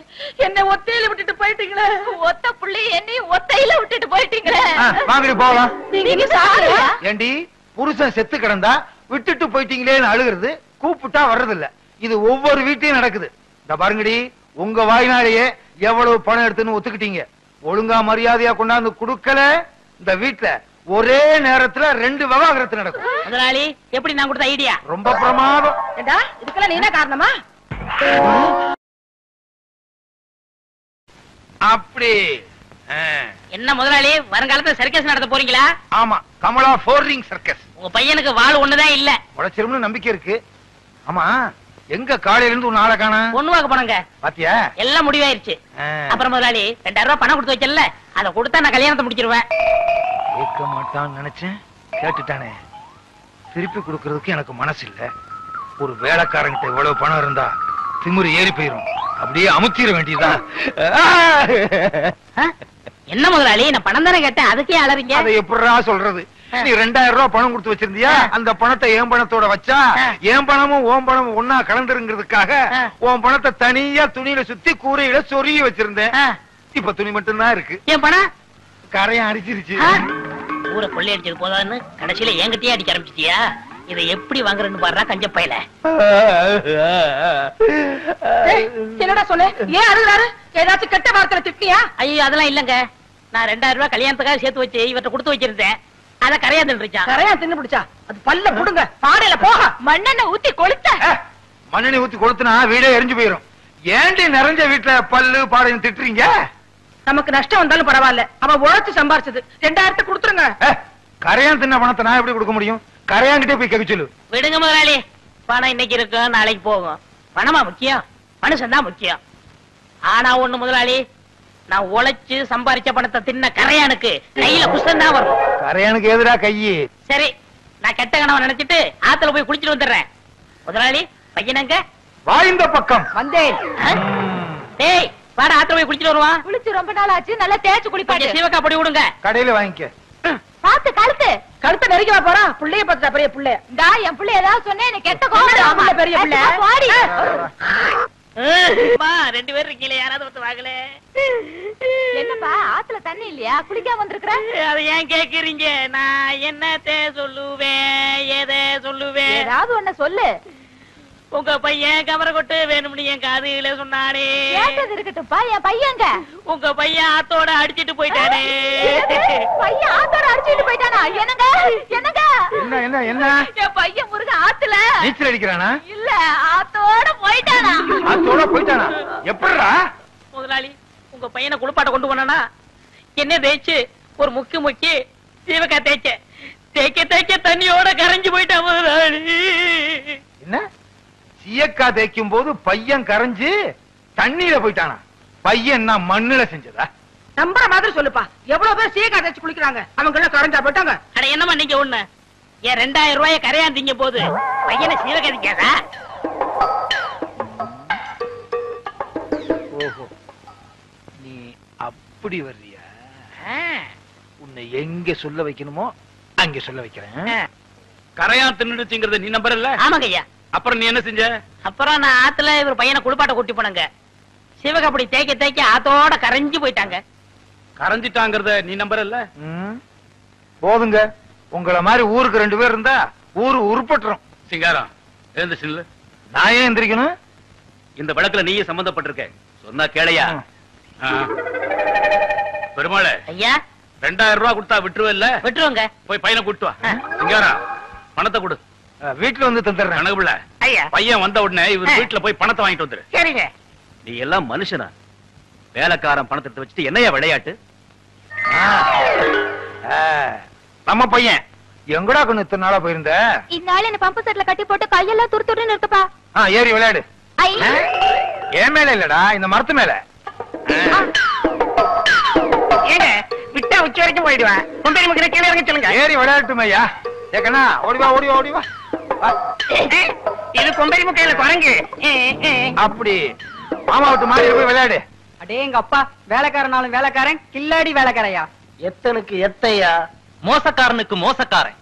என்ன ஒத்தையில விட்டுட்டு போயிட்டீங்களே. ஒத்த புள்ளி என்னையும் ஒத்தையில விட்டுட்டு போயிட்டீங்களே. வாங்கடி போகலாம் நீங்க சாரியா ஏண்டி புருஷன் செத்து கிடந்தா விட்டுட்டு போயிட்டீங்களேன்னு அழுகிறது கூப்பிட்டா வர்றதில்ல. இது ஒவ்வொரு வீட்லயும் நடக்குது. இந்த பாருங்கடி உங்க வாய்னாலேயே எவ்வளவு பணம் எடுத்துன்னு ஒத்துக்கிட்டீங்க. ஒழுங்கா மரியாதையா கொண்டாந்து குடுக்கல இந்த வீட்ல. ஒரே நேரத்துல ரெண்டு விவாகரத்து நடக்கும். முதலாளி எப்படி நான் கொடுத்த ஐடியா ரொம்ப பிரமாதம். ஏண்டா இதுக்கெல்லாம் நீ என்ன காரணமா? அப்படி. என்ன முதலாளி வருங்காலத்துல சர்க்கஸ் நடத்த போறீங்களா? ஆமா கமலா போர்ரிங் சர்க்கஸ் உங்க பையனுக்கு வாழ் ஒண்ணுதான் இல்ல. உழைச்சிரும்னு நம்பிக்கை இருக்கு. ஆமா எங்க காலையில இருந்து உன் ஆளை காணா? பொண்ணு வாக்க போனங்க. பாத்தியா? எல்லாம் முடிவாயிருச்சு. அப்புறம் முதலாளி ரெண்டாயிரம் ரூபாய் பணம் கொடுத்து வச்சல அதை கொடுத்தா நான் கல்யாணத்தை முடிச்சிருவேன். கேட்க மாட்டான்னு நினைச்சேன். கேட்டுட்டானே. திருப்பி கொடுக்கறதுக்கு எனக்கு மனசு இல்ல ஒரு வேலைக்காரங்கிட்ட இவ்வளவு பணம் இருந்தா திமிரு ஏறி போயிரும். அப்படியே அமுத்திர வேண்டியதுதான். ஆ? என்ன முதலாளி? நான் பணம் தானே கேட்டேன். அதுக்கே அலறீங்க. அதை எப்படிடா சொல்றது? நீ ரெண்டாயிரம் ரூபாய் பணம் கொடுத்து வச்சிருந்தியா. அந்த பணத்தை என் பணத்தோட வச்சா. என் பணமும் உன் பணமும் ஒன்னா கலந்துருங்கிறதுக்காக. உன் பணத்தை தனியா துணியில சுத்தி கூரையில சொருகி வச்சிருந்தேன். இப்ப துணி மட்டும்தான் இருக்கு. என் பணம்? கரையும் அடிச்சிருச்சு? ஊரை கொள்ளை அடிச்சது போதான்னு கடைசியில என்கிட்டயே அடிக்க ஆரம்பிச்சிட்டியா? இதை எப்படி வாங்குறேன்னு பாடுறா கஞ்ச பையல. என்னடா சொல்லு ஏன் அழுகுறாரு? ஏதாச்சும் கெட்ட வார்த்தையில திட்டியா ஐயோ அதெல்லாம் இல்லங்க. நான் ரெண்டாயிரம் ரூபாய் கல்யாணத்துக்காக சேர்த்து வச்சு இவர்ட்ட கொடுத்து வச்சிருந்தேன். அதை கரையா தின்றுச்சான் கரையா தின்னு பிடிச்சா? அது பல்ல புடுங்க. பாடையில போக மண்ணெண்ணெய் ஊத்தி கொளுத்த. ஏ, மண்ணெண்ணெய் ஊத்தி கொளுத்துனா வீடே எரிஞ்சு போயிரும். ஏண்டி நிறைஞ்ச வீட்டுல பல்லு பாடையும் திட்டுறீங்க? நமக்கு நஷ்டம் வந்தாலும் பரவாயில்ல. அவன் உழைச்சு சம்பாரிச்சது. ரெண்டாயிரத்தை கொடுத்துருங்க. கரையான் தின்ன பணத்தை நான் எப்படி கொடுக்க முடியும்? கரையான்கிட்டே போய் கேட்க சொல்லு. விடுங்க முதலாளி. பணம் இன்னைக்கு இருக்கும் நாளைக்கு போகும். பணமா முக்கியம்? மனுஷன் தான் முக்கியம். ஆனா ஒண்ணு முதலாளி நான் உழைச்சு சம்பாரிச்ச பணத்தை தின்ன கரையானுக்கு கையில புஷ்டம் தான் வரும். கரையானுக்கு எதிரா கையி. சரி நான் கெட்ட கனவை நினைச்சிட்டு ஆத்துல போய் குளிச்சிட்டு வந்துடுறேன். முதலாளி பையனங்க வாய்ந்த பக்கம். வந்தேன்? டேய் வாடா ஆத்துல போய் குளிச்சிட்டு வருவான் குளிச்சு ரொம்ப நாள் ஆச்சு நல்லா தேய்ச்சு குளிப்பாட்டு. கொஞ்சம் சீவக்கா பொடி விடுங்க. கடையில வாங்கிக்க. பாத்து கழுத்து. கழுத்தை நெருங்கி போறா. புள்ளைய பார்த்தா பெரிய புள்ளைய டா என் பிள்ளை ஏதாவது சொன்னேன் எனக்கு கெட்ட புள்ள பெரிய புள்ள? பாடி ரெண்டு பேரும் இருக்கீங்களே யாராவது ஒருத்தர் வாங்கல என்னப்பா ஆத்துல தண்ணி இல்லையா? குளிக்காம வந்திருக்கிற? அதை ஏன் கேக்குறீங்க? நான் என்னத்த சொல்லுவேன் எதை சொல்லுவேன் ஏதாவது ஒண்ணு சொல்லு. உங்க பையன் கமர கொட்டு வேணும்னு என் காதுல சொன்னானே. கேட்டது இருக்கட்டும்ப்பா என் பையங்க. உங்க பையன் ஆத்தோட அடிச்சிட்டு போயிட்டானே. பையன் ஆத்தோட அடிச்சுட்டு போயிட்டானா? என்னங்க? என்னங்க? என்ன என்ன என்ன? என் பையன் முருக ஆத்துல. நீச்சல் அடிக்கிறானா? இல்ல ஆத்தோட போயிட்டானா? அதோட போயிட்டானா? எப்படிடா? முதலாளி உங்க பையனை குளிப்பாட்ட கொண்டு போனானா? என்ன தேய்ச்சு ஒரு முக்கி முக்கி சீவக்கா தேய்ச்ச தேய்க்க தேய்க்க தண்ணியோட கரைஞ்சு போயிட்டான் முதலாளி. என்ன? சீயக்கா தேய்க்கும் போது பையன் கரைஞ்சு தண்ணீர போயிட்டானா? பையன் என்ன மண்ணுல செஞ்சதா? நம்புற மாதிரி சொல்லுப்பா. எவ்வளவு பேர் சீக்கா தேய்ச்சு குளிக்கிறாங்க? அவங்க எல்லாம் கரைஞ்சா போயிட்டாங்க. அட என்னம்மா நீங்க ஒண்ணு? ஏன் ரெண்டாயிரம் ரூபாய கரையாந்தீங்க போது? பையனை சீரகதிக்காதா ஓஹோ. நீ அப்படி வர்றியா? உன்னை எங்க சொல்ல வைக்கணுமோ அங்க சொல்ல வைக்கிறேன். கரையா தின்னுடுச்சுங்கிறத நீ நம்பர் இல்ல ஆமாங்க ஐயா அப்புறம் நீ என்ன செஞ்ச? அப்புறம் நான் ஆத்துல இவர் பையனை குளிப்பாட்ட கூட்டி போனங்க. சிவகப்படி தேய்க்க தேய்க்க ஆத்தோட கரைஞ்சு போயிட்டாங்க. கரைஞ்சிட்டாங்கிறத நீ நம்பர் இல்ல ம். போதுங்க. உங்கள மாதிரி ஊருக்கு ரெண்டு பேர் இருந்தா ஊரு உருப்பட்டுரும். சிங்காரம் எழுந்து சில்லு நான் ஏன் எந்திரிக்கணும்? இந்த வழக்குல நீயே சம்பந்தப்பட்டிருக்க. சொன்னா கேளையா. பெருமாளே ஐயா? ரெண்டாயிரம் ரூபாய் கொடுத்தா விட்டுருவ இல்ல விட்டுருவோங்க. போய் பையனை கூட்டு வா. சிங்காரம் பணத்தை கொடு. வீட்டுல வந்து தந்துடுறேன். கணக்கு பிள்ளை ஐயா. பையன் வந்த உடனே இவர். வீட்டுல போய் பணத்தை வாங்கிட்டு வந்துரு. சரிங்க. நீ எல்லாம் மனுஷனா? வேலைக்காரன் பணத்தை எடுத்து வச்சுட்டு என்னையா விளையாட்டு? நம்ம பையன். எங்கடா கொஞ்சம் இத்தனை நாளா போயிருந்த? இந்நாள் என்ன பம்பு செட்ல கட்டி போட்டு கையெல்லாம் துரு துருன்னு இருக்குப்பா ஆ, ஏறி விளையாடு. என் மேல இல்லடா இந்த மரத்து மேல. ஏங்க விட்டா உச்சி வரைக்கும் போயிடுவேன். கொண்டு நமக்கு கீழே இறங்க சொல்லுங்க. ஏறி விளையாட்டுமே ஐயா ஏக்கண்ணா ஓடி வா ஓடி வா ஓடி வா வா. இது கொம்பரி முக்கையில குரங்கு. அப்படி. மாமா விட்டு மாறி போய் விளையாடு. அடே எங்க அப்பா வேலைக்காரனாலும் வேலைக்காரன் கில்லாடி வேலைக்காரையா? எத்தனுக்கு எத்தையா? மோசக்காரனுக்கு மோசக்காரன்.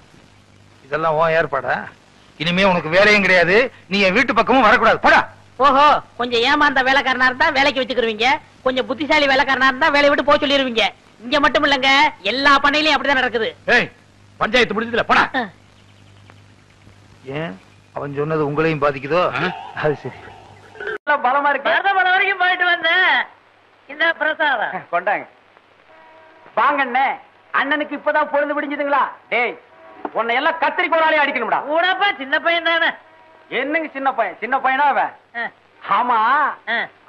இதெல்லாம் உன் ஏற்பாடா? இனிமே உனக்கு வேலையும் கிடையாது. நீ என் வீட்டு பக்கமும் வரக்கூடாது. போடா. ஓஹோ கொஞ்சம் ஏமாந்த வேலைக்காரனா இருந்தா வேலைக்கு வச்சுக்கிருவீங்க கொஞ்சம் புத்திசாலி வேலைக்காரனா இருந்தா வேலையை விட்டு போக சொல்லிருவீங்க. இங்க மட்டும் இல்லங்க எல்லா பண்ணையிலயும் அப்படிதான் நடக்குது. ஏய் பஞ்சாயத்து முடிஞ்சதுல போடா. ஏன்? அவன் சொன்னது உங்களையும் பாதிக்குதோ? அது சரி. பலமா இருக்கு. மருதமலை வரைக்கும் போயிட்டு வந்தேன் இந்த பிரசாதம். கொண்டாங்க. வாங்கண்ணே. அண்ணனுக்கு இப்பதான் பொழுது விடிஞ்சதுங்களா? டேய் உன்னை எல்லாம் கத்திரி கோடாலே அடிக்கணும்டா. கூடப்பா சின்ன பையன் தானே. என்னங்க சின்ன பையன்? சின்ன பையனா அவன்? ஆமா.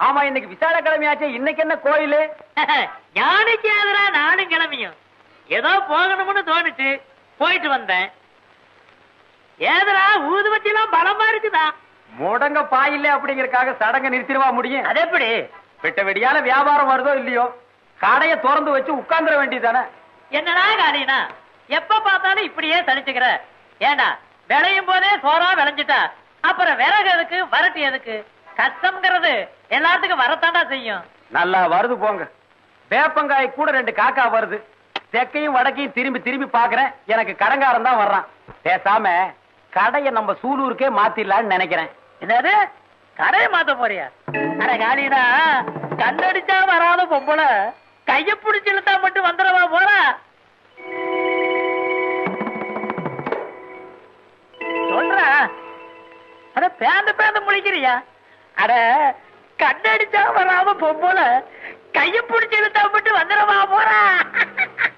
ஆமா இன்னைக்கு விசால கிழமையாச்சே இன்னைக்கு என்ன கோயிலு? யானைக்கு எதிரா நானும் கிளம்பியும். ஏதோ போகணும்னு தோணுச்சு. போயிட்டு வந்தேன். ஏதரா ஊதுவத்தி எல்லாம் பலமா இருக்குதா? முடங்க பாயில்ல அப்படிங்கறக்காக சடங்க நிறுத்திடுவா முடியும்? அது எப்படி விட்ட வெடியால வியாபாரம் வருதோ இல்லையோ? கடைய திறந்து வச்சு உட்கார்ந்துட வேண்டியதானே என்னடா காரியனா? எப்ப பார்த்தாலும் இப்படியே தனிச்சுக்கிற ஏண்டா விளையும் போதே சோறா விளைஞ்சிட்டா? அப்புறம் விறகு எதுக்கு? வரட்டு எதுக்கு? கஷ்டம்ங்கிறது எல்லாத்துக்கும் வரத்தாண்டா செய்யும். நல்லா வருது போங்க. வேப்பங்காய் கூட ரெண்டு காக்கா வருது. தெற்கையும் வடக்கையும் திரும்பி திரும்பி பாக்குறேன் எனக்கு கடங்காரன் தான் வர்றான். பேசாம கடைய நம்ம சூலூருக்கே மாத்திடலாம்னு நினைக்கிறேன். என்னது? கடையை மாத்த போறியா? அட காலினா கண்ணடிச்சா வராத பொம்பளை. கைய பிடிச்சு இழுத்தா மட்டும் வந்துடவா போறா? சொல்ற. அட பேந்த பேந்த முழிக்கிறியா? அட கண்ணடிச்சா வராம பொம்பளை. கைய பிடிச்சு இழுத்தா மட்டும் வந்துடவா போற?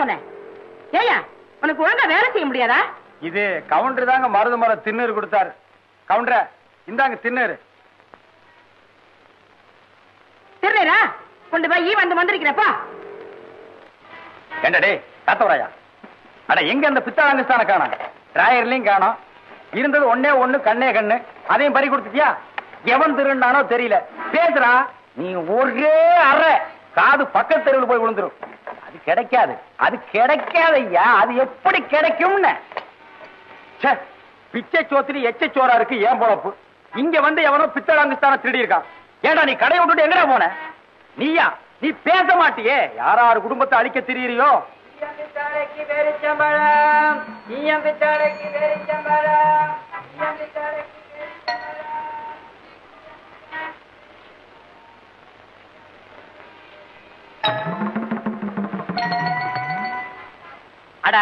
சொன்னேன். ஏயா உனக்கு ஒழுங்கா வேலை செய்ய முடியாதா? இது கவுண்டர் தாங்க மருது மரம் திண்ணூறு கொடுத்தாரு. கவுண்டர இந்தாங்க திண்ணூறு தெரியலா கொண்டு போய் வந்து வந்திருக்கிறப்பா ஏண்டா காத்தவராயா அட எங்க அந்த பித்தாளங்கஸ்தான காணோம் டிராயர்லயும் காணோம். இருந்தது ஒண்ணே ஒண்ணு கண்ணே கண்ணு. அதையும் பறி கொடுத்துட்டியா? எவன் திருண்டானோ தெரியல. பேசுறா நீ ஒரே அறை. காது பக்கத்து தெருவில் போய் விழுந்துரும். அது கிடைக்காது. அது கிடைக்காது ஐயா அது எப்படி கிடைக்கும்னு? பிச்சை சோத்திரி எச்ச சோறா இருக்கு ஏன் பொழப்பு இங்க வந்து எவனோ பித்தளாங்குஸ்தான திருடி இருக்கான் ஏடா நீ கடை விட்டுட்டு எங்கடா போன? நீயா? நீ பேச மாட்டியே. யாராரு குடும்பத்தை அழிக்க திரியிறியோ? அட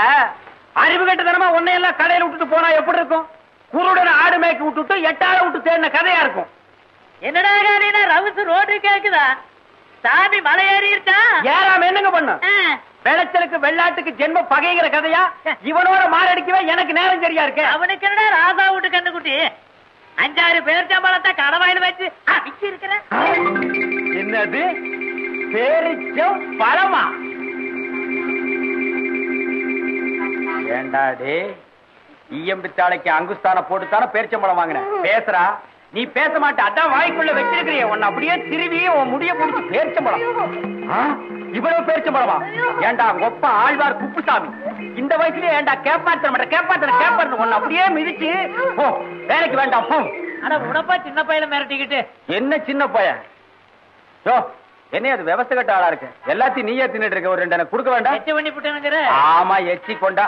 அறிவு கட்டுத்தனமா உன்னையெல்லாம் கடையில விட்டுட்டு போனா எப்படி இருக்கும்? குருடன் ஆடு மேய்க்கு விட்டுட்டு எட்டாள விட்டு தேடின கதையா இருக்கும். என்னடா காரியனா ரவுசு ரோடு கேக்குதா? சாமி மலை ஏறிடுச்சா ஏறாம என்னங்க பண்ண? விளைச்சலுக்கு வெள்ளாட்டுக்கு ஜென்ம பகைங்கிற கதையா? இவனோட மாரடிக்கவே எனக்கு நேரம் சரியா இருக்கு. அவனுக்கு என்னடா ராசா வீட்டு கண்ணுக்குட்டி? அஞ்சாறு பேர் சம்பளத்தை கடவாயில் வச்சு அடிச்சு இருக்கிற என்னது? பேரிச்சம் பழமா? ஏண்டாடே ஈயம்பித்தாளைக்கு அங்குஸ்தான போட்டுத்தானே பேரிச்சம்பழம் வாங்கினேன் பேசுறா. நீ பேச மாட்ட அதான் வாய்க்குள்ள வச்சிருக்கிறிய. உன்னை அப்படியே திருவி உன் முடிய முடிச்சு பேரிச்சம்பழம். ஆ? இவ்வளவு பேரிச்சம்பழமா? ஏண்டா ஒப்ப ஆழ்வார் குப்புசாமி. இந்த வயசுலயே ஏண்டா கேப்பாத்திர மாட்டேன் கேப்பாத்திர கேப்பாரு உன்னை அப்படியே மிதிச்சு போ வேலைக்கு வேண்டாம் போ. ஆனா உடப்பா சின்ன பையனை மிரட்டிக்கிட்டு. என்ன சின்ன பையன்? யோ என்ன அது விவசாய கட்ட ஆளா இருக்கு? எல்லாத்தையும் நீயே தின்னுட்டு இருக்க. ஒரு ரெண்டு எனக்கு கொடுக்க வேண்டாம். எச்சு பண்ணி விட்டுனுங்கிற ஆமா எச்சி கொண்டா.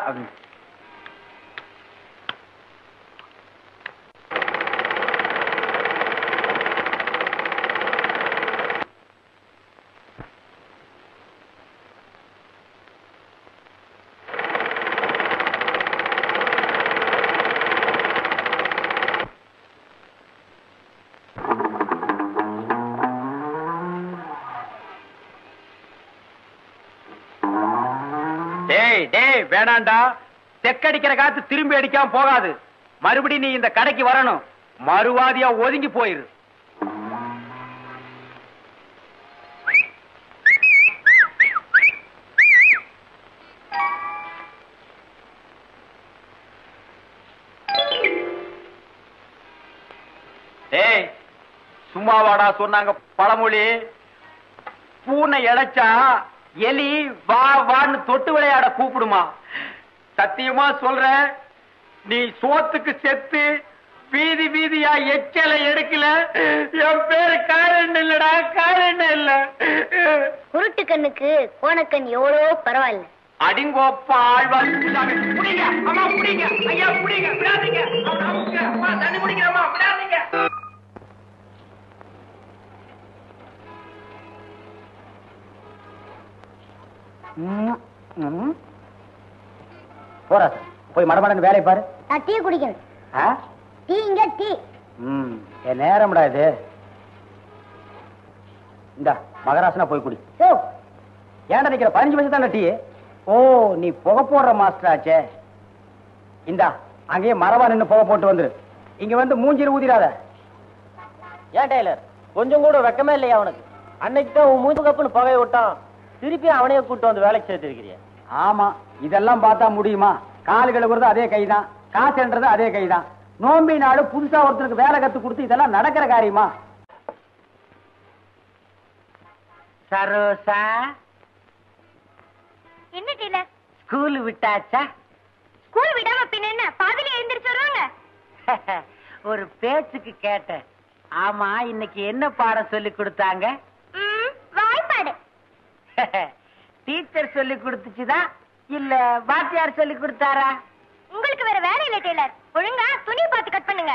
டேய் வேணாண்டா. தெக்கடிக்கிற காத்து திரும்பி அடிக்காம போகாது. மறுபடியும் நீ இந்த கடைக்கு வரணும். மறுவாதியா ஒதுங்கி போயிரு. ஏய் சும்மாவாடா சொன்னாங்க பழமொழி. பூனை இழைச்சா எலி வா வான்னு தொட்டு விளையாட கூப்பிடுமா? சத்தியமா சொல்றேன் நீ சோத்துக்கு செத்து வீதி வீதியா எச்சலை எடுக்கல என் பேரு காரணம் இல்லடா காரணம் இல்ல. குருட்டு கண்ணுக்கு கோணக்கண் எவ்வளோ பரவாயில்ல. அடிங்கோப்பா ஆழ்வார். அம்மா புடிங்க. ஐயா புடிங்க. விடாதீங்க. விடாதீங்க போறா சார் போய் மடமடன்னு வேலையை பாரு. நான் டீ குடிக்கணும். ஆ? டீ இங்க டீ. ம் என் நேரம்டா இது. இந்த மகராசனா போய் குடி. ஓ ஏன்டா நிக்கிற? பதினஞ்சு பைசா தானே டீ. ஓ நீ புகை போடுற மாஸ்டர் ஆச்சே. இந்தா அங்கேயே மரபா நின்னு புகை போட்டு வந்துரு. இங்க வந்து மூஞ்சில ஊதிராத ஏன் டெய்லர்? கொஞ்சம் கூட வெக்கமே இல்லையா அவனுக்கு அன்னைக்கு தான் உன் மூஞ்சு கப்புன்னு புகைய விட்டான். திருப்பி அவனையே கூட்டு வந்து வேலைக்கு சேர்த்திருக்கிறிய ஆமா இதெல்லாம் பார்த்தா முடியுமா? கால் கழுவுறது அதே கைதான் காசுன்றது அதே கைதான். நோம்பி நாடு புதுசா ஒருத்தருக்கு வேலை கத்து கொடுத்து இதெல்லாம் நடக்கிற காரியமா? சரோசா? என்ன டீலர்? ஸ்கூல் விட்டாச்சா? ஸ்கூல் விடாம பின்ன என்ன? பாதிலே எழுந்திரிச்சு வருவாங்க. ஒரு பேச்சுக்கு கேட்டேன். ஆமா இன்னைக்கு என்ன பாடம் சொல்லி கொடுத்தாங்க? டீச்சர் சொல்லி கொடுத்துச்சுதா? இல்ல வாத்தியார் சொல்லி கொடுத்தாரா? உங்களுக்கு வேற வேலை இல்ல டெய்லர். ஒழுங்கா துணி பார்த்து கட் பண்ணுங்க.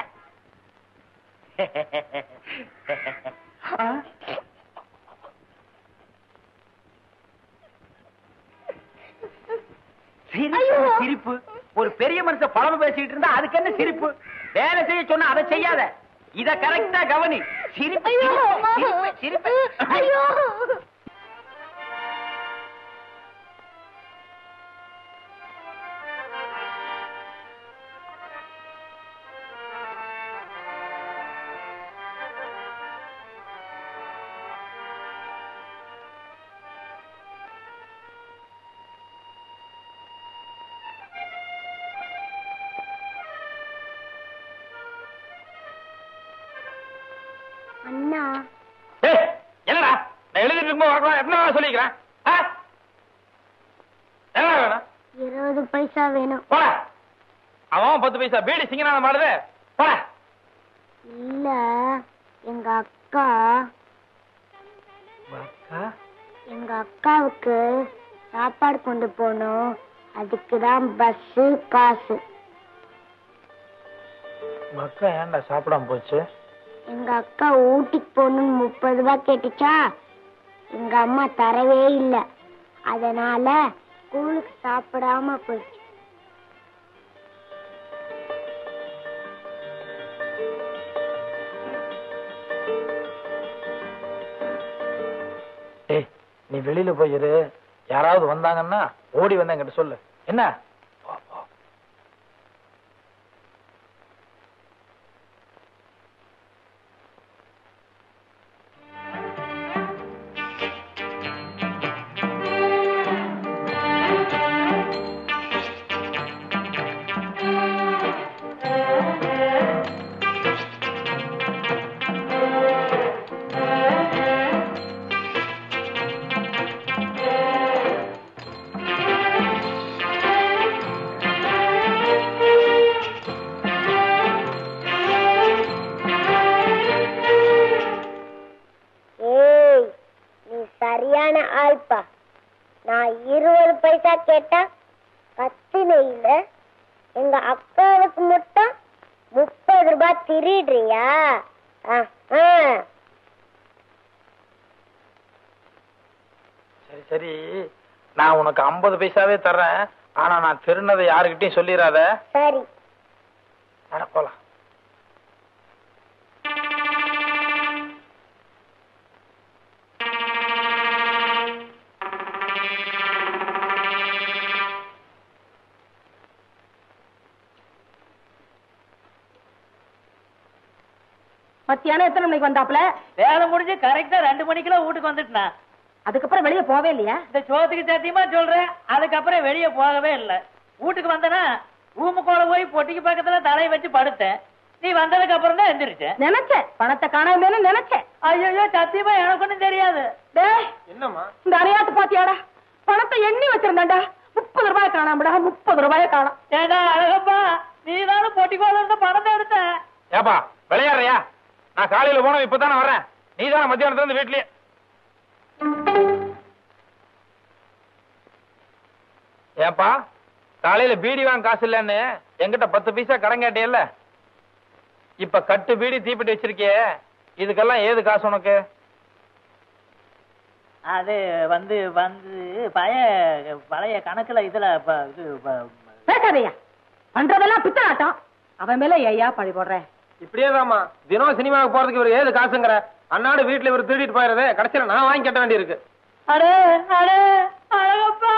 சிரிப்பு ஒரு பெரிய மனுஷன் பழம பேசிட்டு இருந்தா அதுக்கு என்ன சிரிப்பு? வேலை செய்ய சொன்னா அதை செய்யாத. இத கரெக்டா கவனி. சிரிப்பு சிரிப்பு, சிரிப்பு வரக்கூடாது என்ன வேணா சொல்லிக்கிறேன். ஆ? என்ன வேணும்? இருபது பைசா வேணும். போட. அவன் பத்து பைசா. பீடி சிங்கநாதம் மாடுது போட. இல்ல எங்க அக்கா. எங்க அக்காவுக்கு சாப்பாடு கொண்டு போகணும். அதுக்கு தான் பஸ் காசு. மக்கா ஏன்டா சாப்பிடாம போச்சு? எங்க அக்கா ஊட்டிக்கு போகணும்னு முப்பது ரூபாய் கேட்டுச்சா? எங்க அம்மா தரவே இல்லை. அதனால ஸ்கூலுக்கு சாப்பிடாம போயிடுச்சு. நீ வெளியில போயிரு யாராவது வந்தாங்கன்னா ஓடி வந்து என்கிட்ட சொல்லு. என்ன? ஐம்பது பைசாவே தர்றேன். ஆனா நான் திருநதை யாருக்கிட்டையும் சொல்லிடாத சரி. போலாம். மத்தியானம் எத்தனை மணிக்கு வந்தாப்ல வேலை முடிஞ்சு கரெக்டா ரெண்டு மணிக்கெல்லாம் வீட்டுக்கு வந்துட்டேன். அதுக்கப்புறம் வெளியே போவே இல்லையா? இந்த சோத்துக்கு சத்தியமா சொல்றேன். அதுக்கப்புறம் வெளியே போகவே இல்லை. வீட்டுக்கு வந்தனா ரூமுக்குள்ள போய் பொட்டிக்கு பக்கத்துல தலையை வச்சு படுத்தேன். நீ வந்ததுக்கு அப்புறம் தான் எந்திரிச்சேன் நினைச்சேன். பணத்தை காணாமேனு நினைச்சேன். ஐயோ சத்தியமா எனக்கு ஒண்ணும் தெரியாது. டேய் என்னம்மா? இந்த அரையாத்து பாத்தியாடா? பணத்தை எண்ணி வச்சிருந்தேன்டா. முப்பது ரூபாய் காணாமடா. முப்பது ரூபாய காணாம். ஏடா அழகப்பா நீ தானே பொட்டிக்கோல இருந்த பணத்தை எடுத்த. ஏப்பா விளையாடுறியா? நான் காலையில போனோம் இப்பதானே வரேன் நீ தானே மத்தியானத்துல இருந்து வீட்லயே. ஏப்பா காலையில பீடி வாங்க காசு இல்லன்னு என்கிட்ட பத்து பைசா கடன் கேட்டியல்ல? இப்ப கட்டு பீடி தீப்பெட்டி வச்சிருக்கியே இதுக்கெல்லாம் ஏது காசு உனக்கு? அது வந்து வந்து பழைய பழைய கணக்குல இதுல ப- இது ப- பேசாதையா பண்றதெல்லாம் பித்தலாட்டம். அவன் மேல ஐயா பழி போடுறேன் இப்படியே தாமா தினம் சினிமாவுக்கு போறதுக்கு இவர் ஏது காசுங்கிற? அன்னாடு வீட்டுல இவர் திருடிட்டு போயிடுறது கடைசியில நான் வாங்கி கட்ட வேண்டியிருக்கு. அடே அடே அழகப்பா.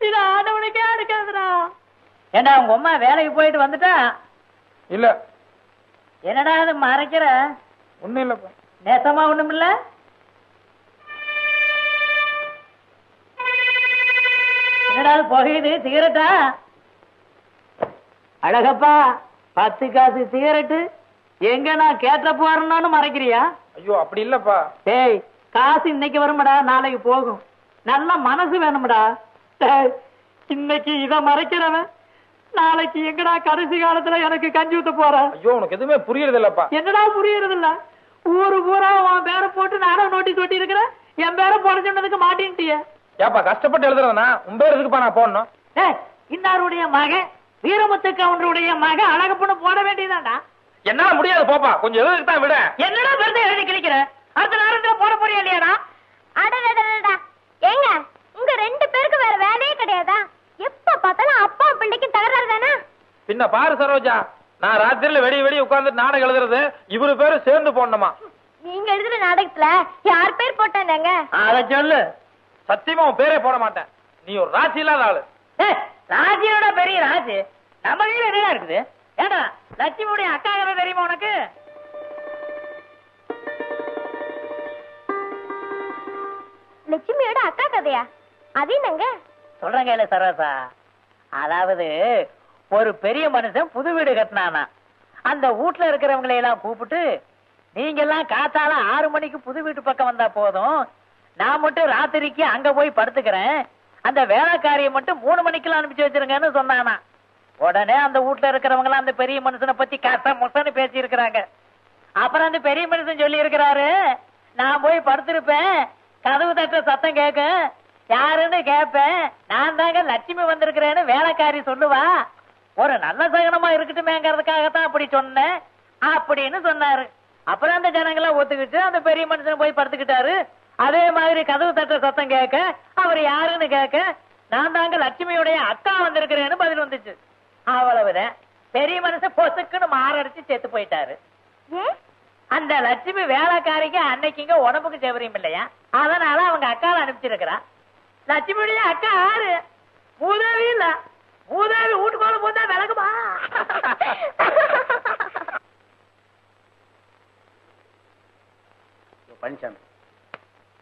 இது ஆண்டவனுக்கே அடுக்காதுடா. ஏண்டா உங்க அம்மா வேலைக்கு போயிட்டு வந்துட்டா? இல்ல. என்னடா அது மறைக்கிற? ஒண்ணும் இல்லப்பா. நேசமா ஒண்ணும் இல்ல? என்னடா அது புகையுது? சிகரெட்டா? அழகப்பா பத்து காசு சிகரெட்டு. எங்க நான் கேட்ட போறேன்னு மறைக்கிறியா? ஐயோ அப்படி இல்லப்பா. டேய் காசு இன்னைக்கு வரும்டா நாளைக்கு போகும். நல்ல மனசு வேணும்டா. இன்னைக்கு இத மறைக்கிறவன் நாளைக்கு எங்கடா கடைசி காலத்துல எனக்கு கஞ்சி ஊத்த போற ஐயோ உனக்கு எதுவுமே புரியறது இல்லப்பா என்னடா புரியறது இல்ல ஊரு பூரா உன் பேரை போட்டு நானும் நோட்டீஸ் ஒட்டி இருக்கிறேன் என் பேரை போட சொன்னதுக்கு மாட்டேன்ட்டிய. ஏப்பா கஷ்டப்பட்டு எழுதுறதுனா உன் பேர் எதுக்குப்பா நான் போடணும்? டேய் இன்னாருடைய மகன் வீரமுத்து கவுண்டருடைய மகன் அழகப்பண்ணு போட வேண்டியதாண்டா என்னால முடியாது போப்பா. கொஞ்சம் எழுதுக்கு தான் விட. என்னடா பெருதை எழுதி கிழிக்கிற? அடுத்த நேரத்துல போட போறியா இல்லையாடா? அடடடடடா. ஏங்க உங்க ரெண்டு பேருக்கு வேற வேலையே கிடையாதா? எப்ப பார்த்தாலும் அப்பா பிள்ளைக்கு தகராறு தானே? பின்ன பாரு சரோஜா நான் ராத்திரில வெடி வெடி உட்கார்ந்து நாடகம் எழுதுறது இவரு பேரு சேர்ந்து போடணுமா? நீங்க எழுதுற நாடகத்துல யார் பேர் போட்டாங்க அத சொல்லு. சத்தியமா உன் பேரே போட மாட்டேன். நீ ஒரு ராசி இல்லாத ஆளு. ராஜியோட பெரிய ராஜு. நம்ம கையில என்ன இருக்குது? ஏடா லட்சுமியுடைய அக்கா கதை தெரியுமா உனக்கு? லட்சுமியோட அக்கா கதையா? அது என்னங்க? சொல்றேன் கையில சரோசா அதாவது ஒரு பெரிய மனுஷன் புது வீடு கட்டினானா. அந்த வீட்டுல இருக்கிறவங்களை எல்லாம் கூப்பிட்டு நீங்க எல்லாம் காத்தால ஆறு மணிக்கு புது வீட்டு பக்கம் வந்தா போதும். நான் மட்டும் ராத்திரிக்கு அங்க போய் படுத்துக்கிறேன். அந்த வேலைக்காரியை மட்டும் மூணு மணிக்கெல்லாம் அனுப்பிச்சு வச்சிருங்கன்னு சொன்னானா. உடனே அந்த வீட்டுல இருக்கிறவங்க எல்லாம் அந்த பெரிய மனுஷனை பத்தி கச முசன்னு பேசி இருக்கிறாங்க அப்புறம் அந்த பெரிய மனுஷன் சொல்லி இருக்கிறாரு நான் போய் படுத்திருப்பேன். கதவு தட்ட சத்தம் கேட்கும் யாருன்னு கேட்பேன் நான் தாங்க லட்சுமி வந்திருக்கிறேன்னு வேலைக்காரி சொல்லுவா. ஒரு நல்ல சகனமா இருக்கட்டுமேங்கிறதுக்காகத்தான் அப்படி சொன்னேன். அப்படின்னு சொன்னாரு. அப்புறம் அந்த ஜனங்களாம் ஒத்துக்கிட்டு அந்த பெரிய மனுஷன் போய் படுத்துக்கிட்டாரு. அதே மாதிரி கதவு தட்ட சத்தம் கேட்க அவர் யாருன்னு கேட்க நான் தாங்க லட்சுமியுடைய அக்கா வந்திருக்கிறேன்னு பதில் வந்துச்சு. அவ்வளவுதான். பெரிய மனுஷன் பொசுக்குன்னு மாரடிச்சு செத்து போயிட்டாரு. அந்த லட்சுமி வேலைக்காரிக்கு அன்னைக்குங்க உடம்புக்கு செவரியும் இல்லையா? அதனால அவங்க அக்காவை அனுப்பிச்சிருக்கிறா லட்சுமி அக்கா ஆறு மூதேவி இல்ல. மூதேவி வீட்டுக்குள்ள போதா விளக்குமா? பழனிசாமி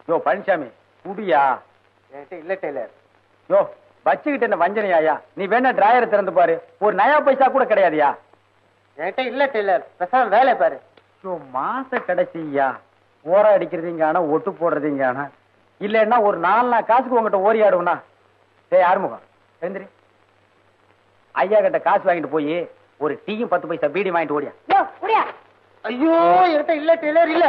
யோ பழனிசாமி குடியா? இல்ல டெய்லர். யோ வச்சுக்கிட்டு என்ன வஞ்சனையாயா? நீ வேணா டிராயரை திறந்து பாரு. ஒரு நயா பைசா கூட கிடையாதுயா? என்கிட்ட இல்ல டெய்லர். பேசாம வேலை பாரு. யோ மாச கடைசியா. ஓர அடிக்கிறதுங்கான ஒட்டு போடுறதுங்கான இல்லைன்னா ஒரு நாலு நாள் காசுக்கு உங்ககிட்ட ஓரி ஆடுவனா டேய் ஆறுமுகம். எழுந்திரி. ஐயா கிட்ட காசு வாங்கிட்டு போய் ஒரு டீயும் பத்து பைசா பீடி வாங்கிட்டு ஓடியா. ஐயோ என்கிட்ட இல்ல டெய்லர் இல்ல.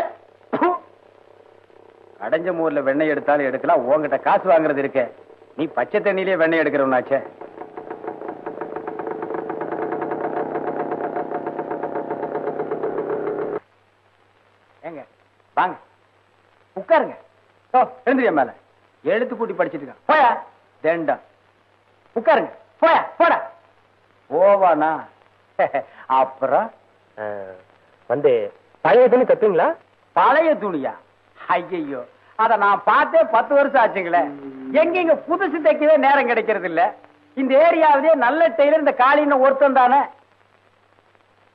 அடைஞ்ச மூர்ல வெண்ணெய் எடுத்தாலும் எடுக்கலாம் உன்கிட்ட காசு வாங்குறது இருக்க. நீ பச்சை தண்ணியிலே வெண்ணெய் எடுக்கிறவனாச்சே. ஏங்க வாங்க. உட்காருங்க. எழுந்திரியா மேல. எழுத்து கூட்டி படிச்சிட்டு இருக்கான் போயா? தேண்டா. உட்காருங்க. போயா? போடா. போவானா? அப்புறம்? வந்து பழைய துணி தப்பீங்களா பழைய துணியா? ஐயையோ. அத நான் பார்த்தே பத்து வருஷம் ஆச்சுங்களே. எங்கெங்க புதுசு தைக்கவே நேரம் கிடைக்கிறது இல்ல இந்த ஏரியாவிலேயே நல்ல டெய்லர் இந்த காலின்னு ஒருத்தன் தானே.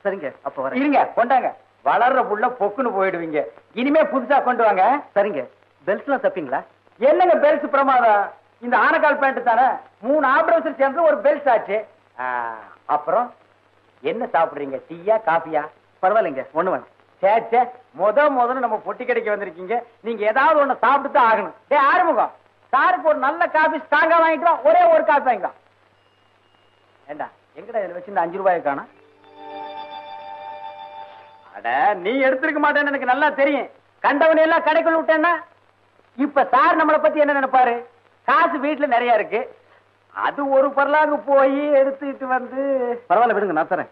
சரிங்க அப்ப இருங்க கொண்டாங்க. வளர்ற புள்ள பொக்குன்னு போயிடுவீங்க. இனிமே புதுசா கொண்டு வாங்க. சரிங்க. பெல்ட்ஸ் தப்பிங்களா? என்னங்க பெல்ஸ் பிரமாதம்? இந்த ஆனக்கால் பேண்ட் தானே? மூணு ஆபரேஷன் சேர்ந்து ஒரு பெல்ட் ஆச்சு. அப்புறம் என்ன சாப்பிடுறீங்க? டீயா காஃபியா? பரவாயில்லைங்க ஒண்ணு வேணும். சே சே முத முதல்ல நம்ம பொட்டி கடைக்கு வந்திருக்கீங்க. நீங்க ஏதாவது ஒண்ணு சாப்பிட்டு தான் ஆகணும். டே ஆறுமுகம். சாருக்கு ஒரு நல்ல காஃபி ஸ்ட்ராங்கா வாங்கிட்டு ஒரே ஒரு காஃபி வாங்கிக்கலாம் ஏண்டா எங்கடா இதுல வச்சு இந்த அஞ்சு ரூபாய் காணும்? அட நீ எடுத்திருக்க மாட்டேன்னு எனக்கு நல்லா தெரியும். கண்டவனை எல்லாம் கடைக்குள்ள விட்டேன்னா இப்ப சார் நம்மளை பத்தி என்ன நினைப்பாரு? காசு வீட்டுல நிறைய இருக்கு. அது ஒரு பரலாங்க போய் எடுத்துட்டு வந்து பரவாயில்ல விடுங்க நான் தரேன்.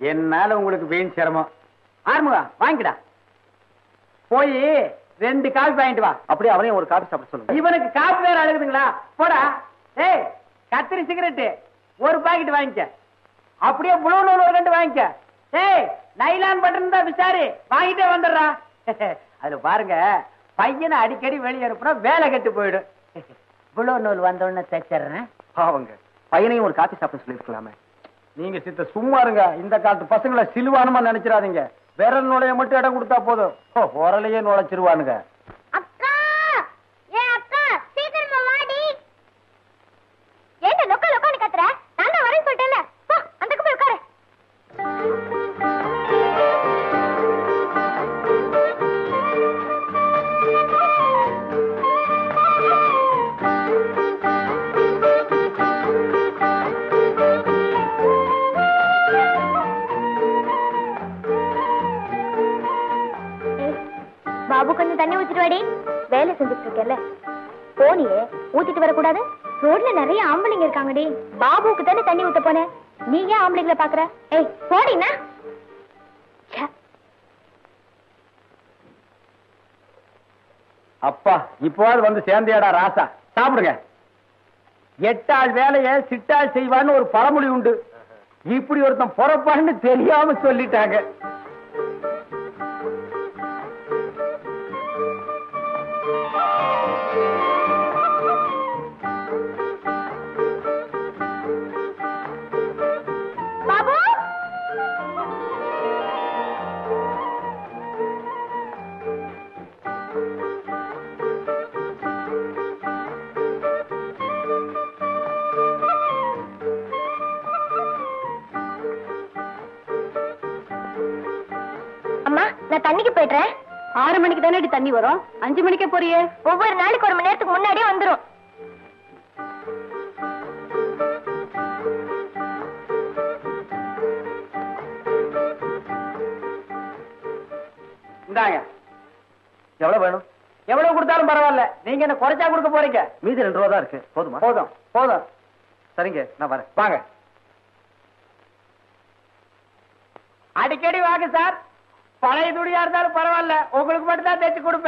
என்னால உங்களுக்கு வீண் சிரமம். ஆறுமுகா வாங்கிடா போய் ரெண்டு காபி வாங்கிட்டு வா. அப்படியே அவனையும் ஒரு காபி சாப்பிட சொல்லுங்க இவனுக்கு காபி வேற அழுகுதுங்களா? போடா. ஏய் கத்திரி சிகரெட் ஒரு பாக்கெட் வாங்கிக்க. அப்படியே புளூ நூல் ஒரு ரெண்டு வாங்கிக்க. ஏய் நைலான் பட்டன் தான் விசாரி. வாங்கிட்டே வந்துடுறா. அதுல பாருங்க பையனை அடிக்கடி வெளியே அனுப்புனா வேலை கெட்டு போயிடும். புலோ நூல் வந்தோடனே தைச்சிடுறேன் பாவங்க பையனையும் ஒரு காப்பி சாப்பிட சொல்லிருக்கலாமே நீங்க சித்த சும்மா இருங்க இந்த காலத்து பசங்களை சிலுவானுமா நினைச்சிடாதீங்க. விரல் நுழைய மட்டும் இடம் கொடுத்தா போதும். ஓ, உரலையே நுழைச்சிருவானுங்க. செஞ்சுட்டு இருக்கேன்ல போனியே ஊத்திட்டு வரக்கூடாது? ரோட்ல நிறைய ஆம்பளைங்க இருக்காங்கடி. பாபுக்கு தானே தண்ணி ஊத்த போனேன் நீ ஏன் ஆம்பளைங்களை பாக்குற? ஏய் போடினா அப்பா இப்போது வந்து சேர்ந்தியாடா ராசா. சாப்பிடுங்க. எட்டாள் வேலைய சிட்டாள் செய்வான்னு ஒரு பழமொழி உண்டு. இப்படி ஒருத்தன் பொறப்பான்னு தெரியாம சொல்லிட்டாங்க. நான் தண்ணிக்கு போயிடுறேன் ஆறு மணிக்கு தானே தண்ணி வரும். அஞ்சு மணிக்கே போறியே? ஒவ்வொரு நாளைக்கு ஒரு மணி நேரத்துக்கு முன்னாடியே வந்துரும். இந்தாங்க. எவ்வளவு வேணும்? எவ்வளவு கொடுத்தாலும் பரவாயில்ல. நீங்க என்ன குறைச்சா கொடுக்க போறீங்க? மீதி ரெண்டு ரூபா தான் இருக்கு. போதுமா? போதும். போதும். சரிங்க நான் வரேன். வாங்க. அடிக்கடி வாங்க சார். பழைய துணியா இருந்தாலும் பரவாயில்ல. உங்களுக்கு மட்டும் தான் தைச்சு கொடுப்பேன்.